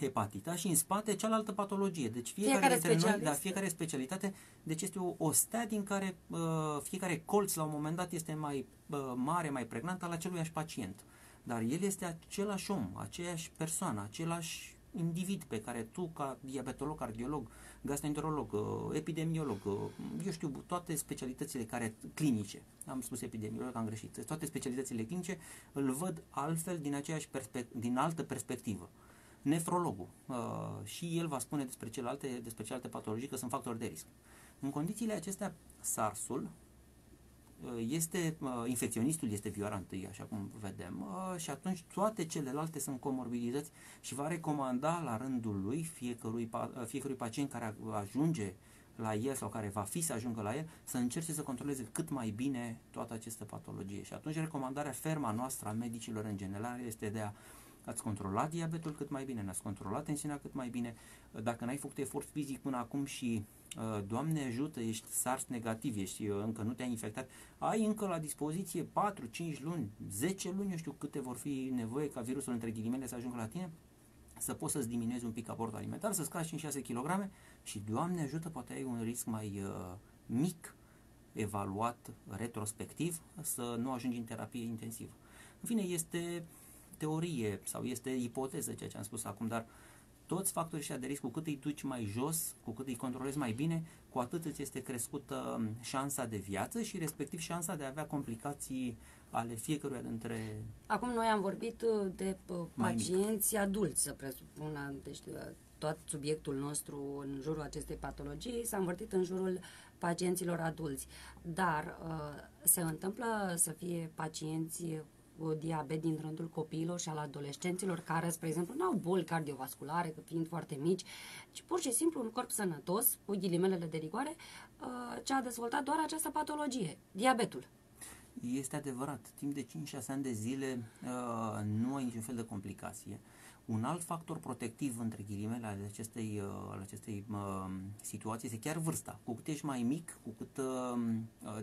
hepatita și în spate cealaltă patologie. Deci fiecare, fiecare dintre noi, da, fiecare specialitate, deci este o, o stea din care uh, fiecare colț la un moment dat este mai uh, mare, mai pregnant al aceluiași pacient. Dar el este același om, aceeași persoană, același individ pe care tu, ca diabetolog, cardiolog, gastroenterolog, uh, epidemiolog, uh, eu știu, toate specialitățile care clinice, am spus epidemiolog, am greșit, toate specialitățile clinice îl văd altfel din aceeași perspect- din altă perspectivă. Nefrologul uh, și el va spune despre celelalte, despre celelalte patologii că sunt factori de risc. În condițiile acestea, SARS-ul Uh, este, uh, infecționistul este vioara întâi, așa cum vedem, uh, și atunci toate celelalte sunt comorbidități și va recomanda la rândul lui fiecărui, fiecărui pacient care ajunge la el sau care va fi să ajungă la el, să încerce să controleze cât mai bine toată această patologie. Și atunci recomandarea ferma noastră a medicilor în general este de a ați controlat diabetul cât mai bine, ne-ați controlat tensiunea cât mai bine. Dacă n-ai făcut efort fizic până acum și Uh, Doamne ajută, ești SARS negativ, ești, uh, încă nu te-ai infectat, ai încă la dispoziție 4, 5 luni, 10 luni, eu știu câte vor fi nevoie ca virusul între ghilimele să ajungă la tine, să poți să-ți diminuezi un pic aportul alimentar, să scazi 5-6 kg și, Doamne ajută, poate ai un risc mai uh, mic, evaluat retrospectiv, să nu ajungi în terapie intensivă. În fine, este teorie sau este ipoteză ceea ce am spus acum, dar uh, toți factorii ăștia de risc, cu cât îi duci mai jos, cu cât îi controlezi mai bine, cu atât îți este crescută um, șansa de viață și respectiv șansa de a avea complicații ale fiecăruia dintre... Acum noi am vorbit uh, de uh, pacienți adulți, să presupun, deci uh, tot subiectul nostru în jurul acestei patologii s-a învârtit în jurul pacienților adulți. Dar se întâmplă să fie pacienți diabet din rândul copiilor și al adolescenților care, spre exemplu, nu au boli cardiovasculare, că fiind foarte mici, ci pur și simplu un corp sănătos, cu ghilimelele de rigoare, uh, ce a dezvoltat doar această patologie, diabetul. Este adevărat. Timp de 5-6 ani de zile uh, nu ai niciun fel de complicație. Un alt factor protectiv, între ghilimele, al acestei, uh, al acestei uh, situații este chiar vârsta. Cu cât ești mai mic, cu cât uh,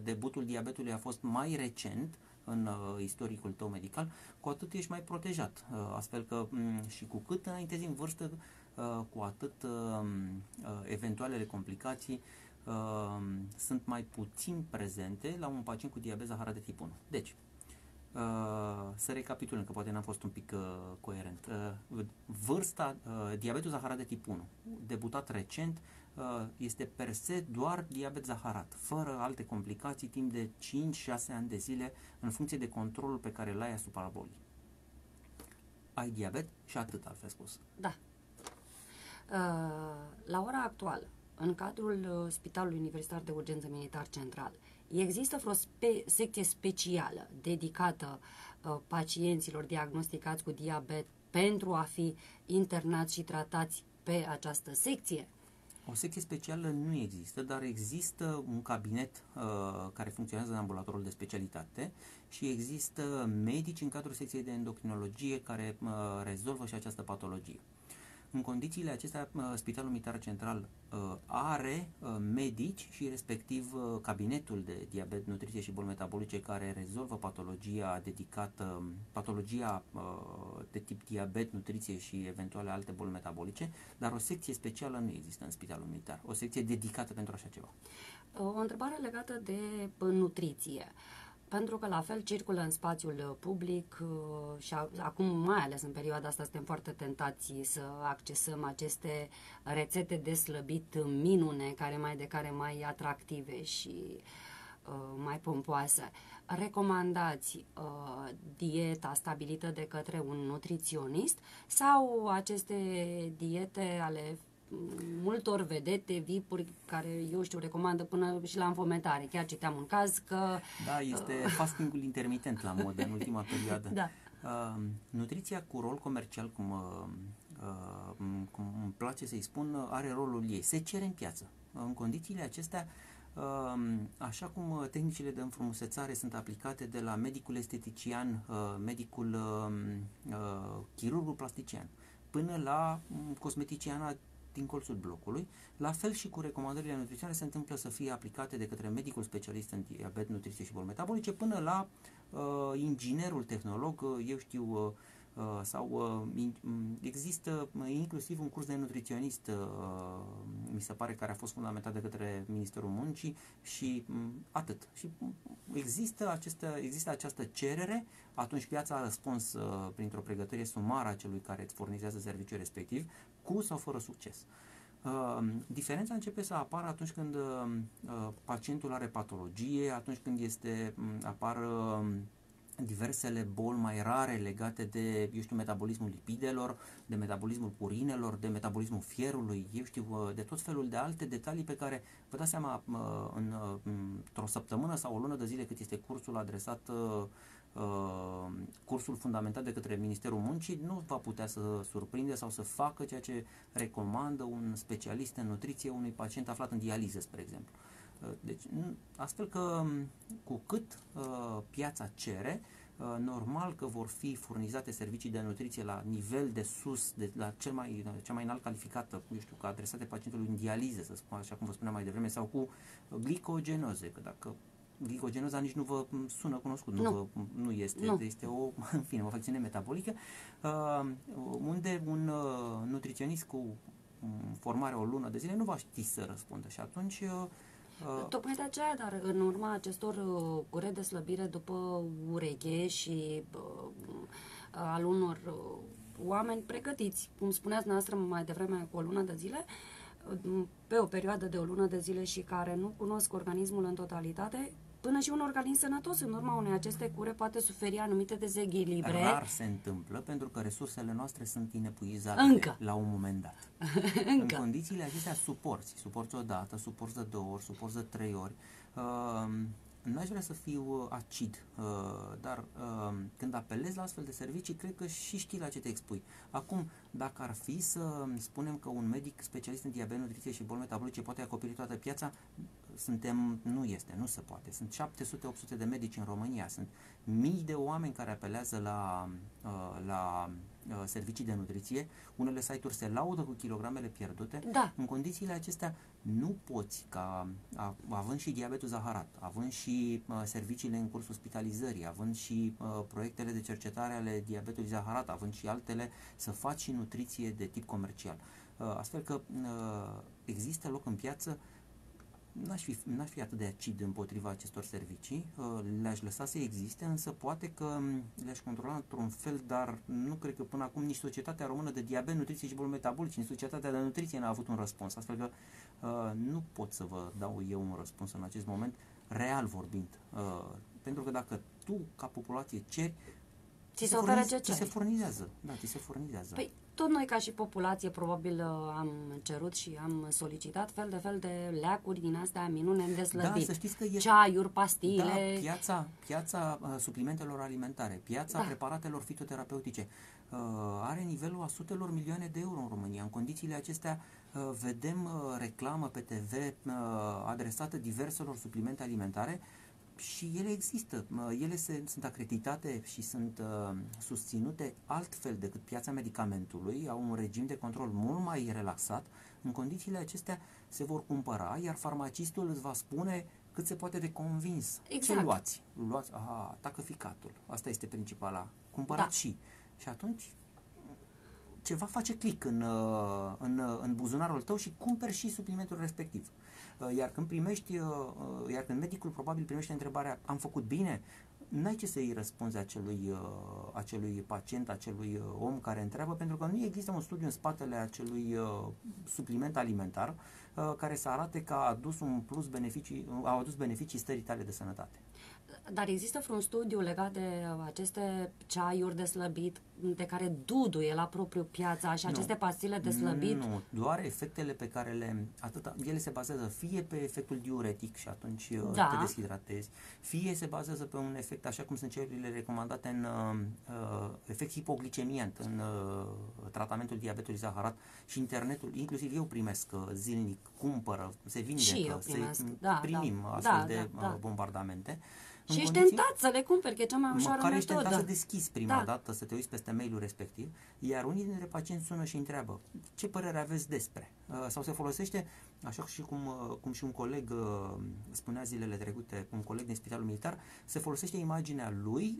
debutul diabetului a fost mai recent, în uh, istoricul tău medical, cu atât ești mai protejat. Uh, astfel că um, și cu cât înaintezi în vârstă, uh, cu atât uh, uh, eventualele complicații uh, sunt mai puțin prezente la un pacient cu diabet zaharat de tip 1. Deci, Uh, să recapitulăm, că poate n-am fost un pic uh, coerent. Uh, vârsta, uh, diabetul zaharat de tip 1, debutat recent, uh, este per se doar diabet zaharat, fără alte complicații timp de 5-6 ani de zile în funcție de controlul pe care îl ai asupra bolii. Ai diabet și atât, altfel spus. Da. Uh, la ora actuală, în cadrul uh, Spitalului Universitar de Urgență Militar Central, există vreo spe- secție specială dedicată uh, pacienților diagnosticați cu diabet pentru a fi internați și tratați pe această secție? O secție specială nu există, dar există un cabinet uh, care funcționează în ambulatorul de specialitate și există medici în cadrul secției de endocrinologie care uh, rezolvă și această patologie. În condițiile acestea, Spitalul Militar Central uh, are uh, medici și respectiv uh, cabinetul de diabet, nutriție și boli metabolice care rezolvă patologia dedicată, patologia de tip diabet, nutriție și eventuale alte boli metabolice, dar o secție specială nu există în Spitalul Militar, o secție dedicată pentru așa ceva. O întrebare legată de nutriție. Uh, pentru că la fel circulă în spațiul uh, public uh, și acum mai ales în perioada asta suntem foarte tentați să accesăm aceste rețete de slăbit minune, care mai de care mai atractive și uh, mai pompoase. Recomandați uh, dieta stabilită de către un nutriționist sau aceste diete ale multor vedete, vipuri, care, eu știu, recomandă până și la înfometare. Chiar citeam un caz că... Da, este uh, fastingul intermitent la modă în ultima perioadă. Da. Uh, nutriția cu rol comercial, cum, uh, uh, cum îmi place să-i spun, are rolul ei. Se cere în piață. În condițiile acestea, uh, așa cum tehnicile de înfrumusețare sunt aplicate de la medicul estetician, uh, medicul chirurgul plastician, până la um, cosmeticiana din colțul blocului. La fel și cu recomandările nutriționale se întâmplă să fie aplicate de către medicul specialist în diabet, nutriție și boli metabolice până la uh, inginerul tehnolog, uh, eu știu, uh, uh, sau uh, in, mm, există uh, inclusiv un curs de nutriționist, uh, mi se pare, care a fost fundamentat de către Ministerul Muncii și uh, atât. Și mm, există, acestă, există această cerere, atunci piața a răspuns uh, printr-o pregătire sumară a celui care îți furnizează serviciul respectiv, cu sau fără succes. Uh, diferența începe să apară atunci când uh, pacientul are patologie, atunci când este, um, apar uh, diversele boli mai rare legate de, eu știu, metabolismul lipidelor, de metabolismul purinelor, de metabolismul fierului, eu știu, uh, de tot felul de alte detalii pe care, vă dați seama, uh, în, uh, într-o săptămână sau o lună de zile cât este cursul adresat Uh, cursul fundamentat de către Ministerul Muncii nu va putea să surprinde sau să facă ceea ce recomandă un specialist în nutriție unui pacient aflat în dializă, spre exemplu. Uh, deci, astfel că um, cu cât uh, piața cere, uh, normal că vor fi furnizate servicii de nutriție la nivel de sus, de la cel mai, cea mai înalt calificată, eu știu, că adresate pacientului în dializă, să spun așa cum vă spuneam mai devreme, sau cu glicogenoze, că dacă glicogenoza nici nu vă sună cunoscut, nu, nu, vă, nu este, nu. este o, în fine, o facțiune metabolică, uh, unde un uh, nutriționist cu um, formare o lună de zile nu va ști să răspundă și atunci uh, Uh, Tocmai de aceea, dar în urma acestor uh, cure de slăbire după ureche și uh, al unor uh, oameni pregătiți, cum spuneați noastră mai devreme cu o lună de zile, uh, pe o perioadă de o lună de zile și care nu cunosc organismul în totalitate, Până și un organism sănătos în urma unei aceste cure poate suferi anumite dezechilibre. Rar se întâmplă pentru că resursele noastre sunt inepuizabile Încă. la un moment dat. Încă. În condițiile acestea suporți. Suporți o dată, suporți de două ori, suporți de trei ori. Uh, N-aș vrea să fiu uh, acid, uh, dar uh, când apelezi la astfel de servicii, cred că și știi la ce te expui. Acum, dacă ar fi să spunem că un medic specialist în diabet, nutriție și boli metabolice poate acoperi toată piața, suntem, nu este, nu se poate. Sunt 700-800 de medici în România, sunt mii de oameni care apelează la, la servicii de nutriție. Unele site-uri se laudă cu kilogramele pierdute. Da. În condițiile acestea nu poți, ca având și diabetul zaharat, având și uh, serviciile în cursul spitalizării, având și uh, proiectele de cercetare ale diabetului zaharat, având și altele, să faci și nutriție de tip comercial. Uh, astfel că uh, există loc în piață n-aș fi, n-aș fi atât de acid împotriva acestor servicii, uh, le-aș lăsa să existe, însă poate că um, le-aș controla într-un fel, dar nu cred că până acum nici Societatea Română de Diabet, Nutriție și Boli Metabolice, nici Societatea de Nutriție n-a avut un răspuns, astfel că Uh, nu pot să vă dau eu un răspuns în acest moment, real vorbind. Uh, pentru că dacă tu, ca populație, ceri, ți se, oferă ce ți se furnizează. Da, ți se furnizează. Păi, tot noi ca și populație probabil uh, am cerut și am solicitat fel de fel de leacuri din astea minune îndeslăbit. Da, să știți că e... Ceaiuri, pastile... Da, piața, piața uh, suplimentelor alimentare, piața da. preparatelor fitoterapeutice uh, are nivelul a sutelor milioane de euro în România. În condițiile acestea uh, vedem uh, reclamă pe TV uh, adresată diverselor suplimente alimentare și ele există. Ele se, sunt acreditate și sunt uh, susținute altfel decât piața medicamentului, au un regim de control mult mai relaxat. În condițiile acestea se vor cumpăra, iar farmacistul îți va spune cât se poate de convins. Exact. Ce luați? Luați, aha, tacaficatul. Asta este principala. Cumpărați da. și. Și atunci ceva face click în, uh, în, uh, în buzunarul tău și cumperi și suplimentul respectiv. Uh, iar când primești, iar când medicul probabil primește întrebarea am făcut bine, n-ai ce să-i răspunzi acelui, acelui pacient, acelui om care întreabă, pentru că nu există un studiu în spatele acelui supliment alimentar care să arate că a adus un plus beneficii, a adus beneficii stării tale de sănătate. Dar există vreun studiu legat de aceste ceaiuri de slăbit de care duduie la propriu piața și nu. aceste pastile de slăbit? Nu, doar efectele pe care le... Atâta, ele se bazează fie pe efectul diuretic și atunci uh, da. te deshidratezi, fie se bazează pe un efect, așa cum sunt cererile recomandate în uh, uh, efect hipoglicemiant, în uh, tratamentul diabetului zaharat și internetul, inclusiv eu primesc uh, zilnic, cumpără, se vindecă, se da, primim da, astfel da, de da, da. Bombardamente. Și ești tentat să le cumperi, că e cea mai ușoară Măcar ești tentat să deschizi prima da. dată, să te uiți peste mailul respectiv, iar unii dintre pacienți sună și întreabă ce părere aveți despre. Uh, sau se folosește, așa și cum, uh, cum și un coleg uh, spunea zilele trecute, un coleg din spitalul militar, se folosește imaginea lui,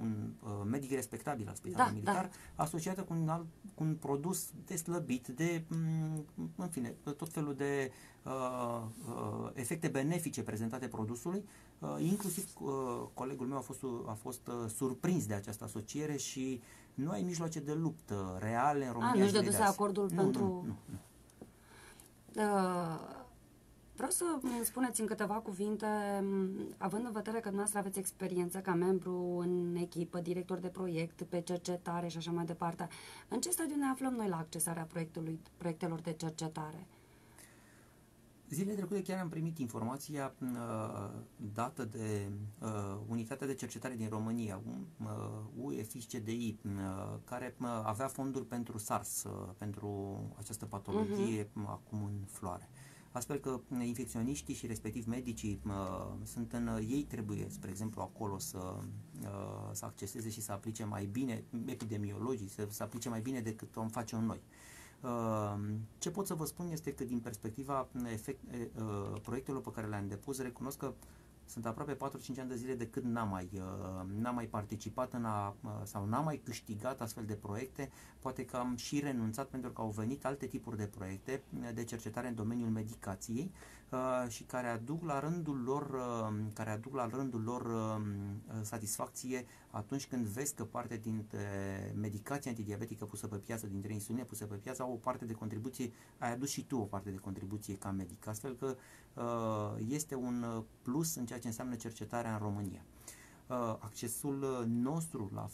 un medic respectabil al spitalului da, militar, da. asociată cu un, alt, cu un produs deslăbit, de, mm, în fine, tot felul de uh, uh, efecte benefice prezentate produsului, uh, inclusiv uh, colegul meu a fost, a fost uh, surprins de această asociere și nu ai mijloace de luptă reale în România. A, nu-și dăduse acordul nu, pentru... Nu, nu, nu. Uh, vreau să îmi spuneți în câteva cuvinte, având în vedere că dumneavoastră aveți experiență ca membru în echipă, director de proiect, pe cercetare și așa mai departe, în ce stadiu ne aflăm noi la accesarea proiectului, proiectelor de cercetare? Zilele trecute chiar am primit informația uh, dată de uh, Unitatea de Cercetare din România, uh, UEFIS-CDI, uh, care uh, avea fonduri pentru SARS, uh, pentru această patologie uh-huh. acum în floare. Astfel că uh, infecționiștii și respectiv medicii uh, sunt în, uh, ei trebuie, spre exemplu, acolo să, uh, să acceseze și să aplice mai bine, epidemiologii, să, să aplice mai bine decât om face noi. Uh, Ehm, ce pot să vă spun este că din perspectiva efect, proiectelor pe care le-am depus, recunosc că sunt aproape 4-5 ani de zile de când n-am mai, n-am mai participat în a, sau n-am mai câștigat astfel de proiecte. Poate că am și renunțat pentru că au venit alte tipuri de proiecte de cercetare în domeniul medicației Uh, și care aduc la rândul lor, uh, care aduc la rândul lor uh, satisfacție atunci când vezi că parte dintre medicația antidiabetică pusă pe piață, dintre insuline pusă pe piață, au o parte de contribuție, ai adus și tu o parte de contribuție ca medic. Astfel că este un plus în ceea ce înseamnă cercetarea în România accesul nostru la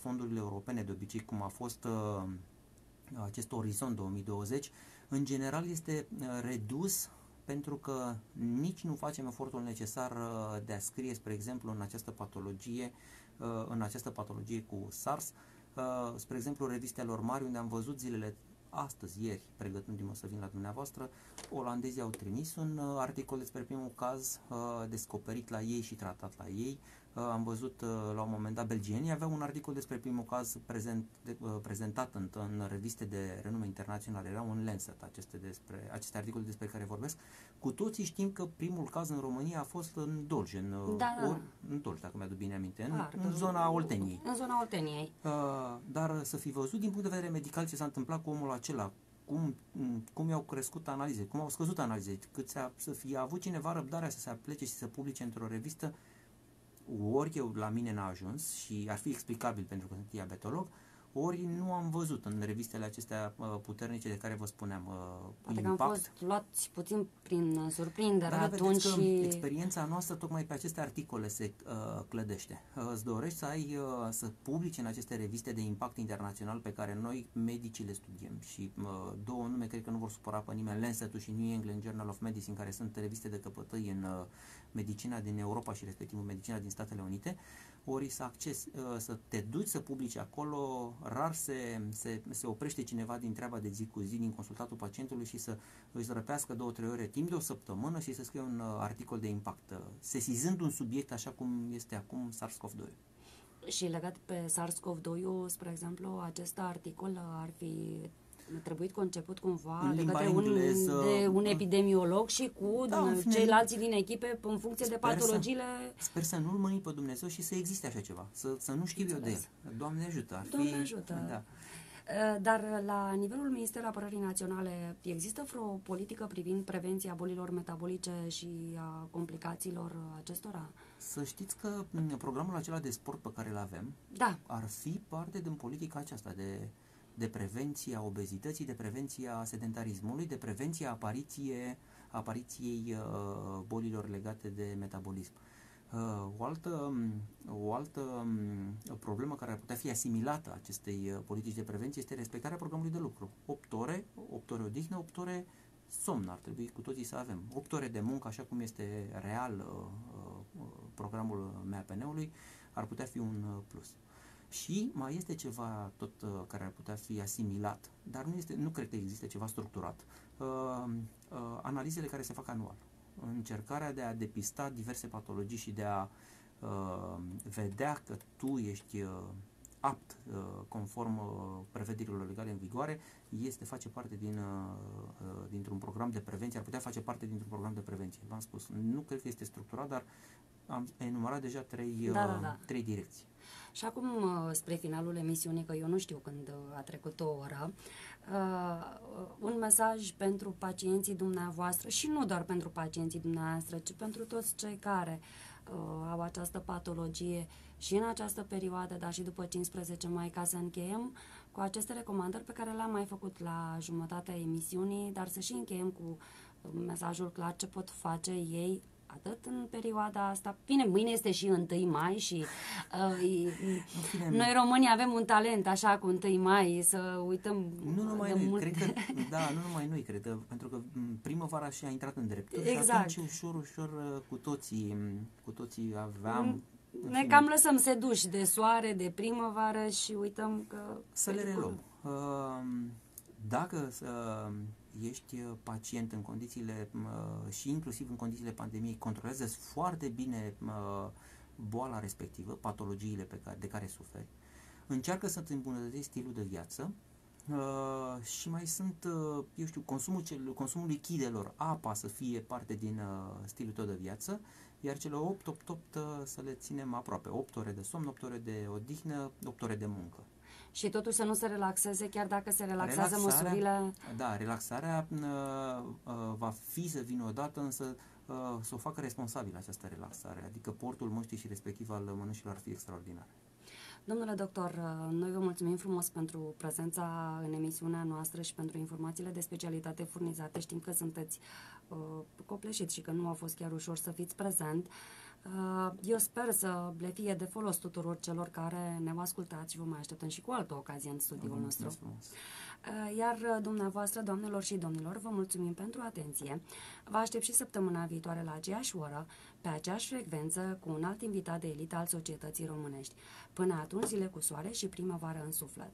fondurile europene, de obicei cum a fost acest orizont 2020, în general este redus pentru că nici nu facem efortul necesar uh, de a scrie, spre exemplu, în această patologie, uh, în această patologie cu SARS, uh, spre exemplu, revistelor mari, unde am văzut zilele astăzi, ieri, pregătându-mă să vin la dumneavoastră, olandezii au trimis un articol despre primul caz descoperit la ei și tratat la ei, Uh, am văzut uh, la un moment dat belgienii aveau un articol despre primul caz prezent, de, uh, prezentat în, în reviste de renume internaționale, era un Lancet aceste, despre, aceste articole despre care vorbesc. Cu toții știm că primul caz în România a fost în Dolj, în, da, da. Or, în Dolj, dacă mi-aduc bine aminte, în, Clar, în zona Olteniei. În zona Olteniei. Uh, dar să fi văzut din punct de vedere medical ce s-a întâmplat cu omul acela, cum, cum i-au crescut analize, cum au scăzut analize, cât să fie avut cineva răbdarea să se aplece și să publice într-o revistă uh, ori eu la mine n-a ajuns și ar fi explicabil pentru că sunt diabetolog, ori nu am văzut în revistele acestea uh, puternice de care vă spuneam uh, Poate impact. că am fost luați puțin prin uh, surprindere Dar atunci vedeți că și... experiența noastră tocmai pe aceste articole se uh, clădește. Uh, îți dorești să ai uh, să publici în aceste reviste de impact internațional pe care noi medicii le studiem și uh, două nume cred că nu vor supăra pe nimeni, Lancet și New England Journal of Medicine, care sunt reviste de căpătăi în uh, medicina din Europa și respectiv în medicina din Statele Unite, ori să, acces, uh, să te duci să publici acolo, rar se, se, se oprește cineva din treaba de zi cu zi, din consultatul pacientului și să își răpească două, trei ore timp de o săptămână și să scrie un uh, articol de impact, uh, sesizând un subiect așa cum este acum SARS-CoV-2. Și legat pe SARS-CoV-2, spre exemplu, acest articol ar fi trebuit conceput cumva În de limba către un, engleză. de un epidemiolog și cu Da, în fine, ceilalți din echipe în funcție de Sper să- patologiile... Sper să nu-l mâni pe Dumnezeu și să existe așa ceva, să, să nu știu eu de el. Înțeles. Doamne ajută. Ar Doamne fi, ajută. Da. Uh, Dar la nivelul Ministerului Apărării Naționale există vreo politică privind prevenția bolilor metabolice și a complicațiilor acestora? Să știți că m, programul acela de sport pe care îl avem Da, ar fi parte din politica aceasta de, de prevenție a obezității, de prevenție a sedentarismului, de prevenție a apariție, apariției uh, bolilor legate de metabolism. Uh, o altă, o altă um, problemă care ar putea fi asimilată acestei uh, politici de prevenție este respectarea programului de lucru. 8 ore, 8 ore odihnă, 8 ore somn ar trebui cu toții să avem. 8 ore de muncă, așa cum este real uh, uh, programul MAPN-ului, ar putea fi un uh, plus. Și mai este ceva tot uh, care ar putea fi asimilat, dar nu, este, nu cred că există ceva structurat. Uh, uh, analizele care se fac anual. Încercarea de a depista diverse patologii și de a uh, vedea că tu ești uh, apt, uh, conform uh, prevederilor legale în vigoare, este, face parte din, uh, uh, dintr-un program de prevenție, ar putea face parte dintr-un program de prevenție. V-am spus, nu cred că este structurat, dar am enumerat deja trei, Da, uh, da, da. trei direcții. Și acum, uh, spre finalul emisiunii, că eu nu știu când uh, a trecut o oră, uh, un mesaj pentru pacienții dumneavoastră și nu doar pentru pacienții dumneavoastră, ci pentru toți cei care uh, au această patologie și în această perioadă, dar și după 15 mai, ca să încheiem cu aceste recomandări pe care le-am mai făcut la jumătatea emisiunii, dar să și încheiem cu uh, mesajul clar ce pot face ei atât în perioada asta. Bine, mâine este și 1 mai și uh, fine, noi românii avem un talent așa cu 1 mai să uităm Nu numai de noi, mult. cred că, da, nu numai noi, cred că, pentru că m, primăvara și a intrat în drepturi și Exact. atunci ușor, ușor uh, cu toții, m, cu toții aveam... în Ne fine, cam lăsăm seduși de soare, de primăvară și uităm că... Să le pericolul- reluăm. Uh, Dacă uh, ești uh, pacient în condițiile uh, și inclusiv în condițiile pandemiei, controlează foarte bine uh, boala respectivă, patologiile pe care, de care suferi, încearcă să-ți îmbunătățești stilul de viață uh, și mai sunt, uh, eu știu, consumul, cel, consumul lichidelor, apa să fie parte din uh, stilul tău de viață, iar cele 8, 8, 8 uh, să le ținem aproape, 8 ore de somn, 8 ore de odihnă, 8 ore de muncă. Și totuși să nu se relaxeze, chiar dacă se relaxează Relaxarea- măsurile... Da, relaxarea uh, uh, va fi să vină odată, însă uh, să o facă responsabil această relaxare, adică portul măștii și respectiv al mănușilor ar fi extraordinar. Domnule doctor, noi vă mulțumim frumos pentru prezența în emisiunea noastră și pentru informațiile de specialitate furnizate. Știm că sunteți uh, copleșit și că nu a fost chiar ușor să fiți prezent. Uh, eu sper să le fie de folos tuturor celor care ne-au ascultat și vă mai așteptăm și cu altă ocazie în Vă studioul nostru. mulțumesc frumos. Uh, Iar uh, dumneavoastră, doamnelor și domnilor, vă mulțumim pentru atenție. Vă aștept și săptămâna viitoare la aceeași oră, pe aceeași frecvență, cu un alt invitat de elită al societății românești. Până atunci, zile cu soare și primăvară în suflet.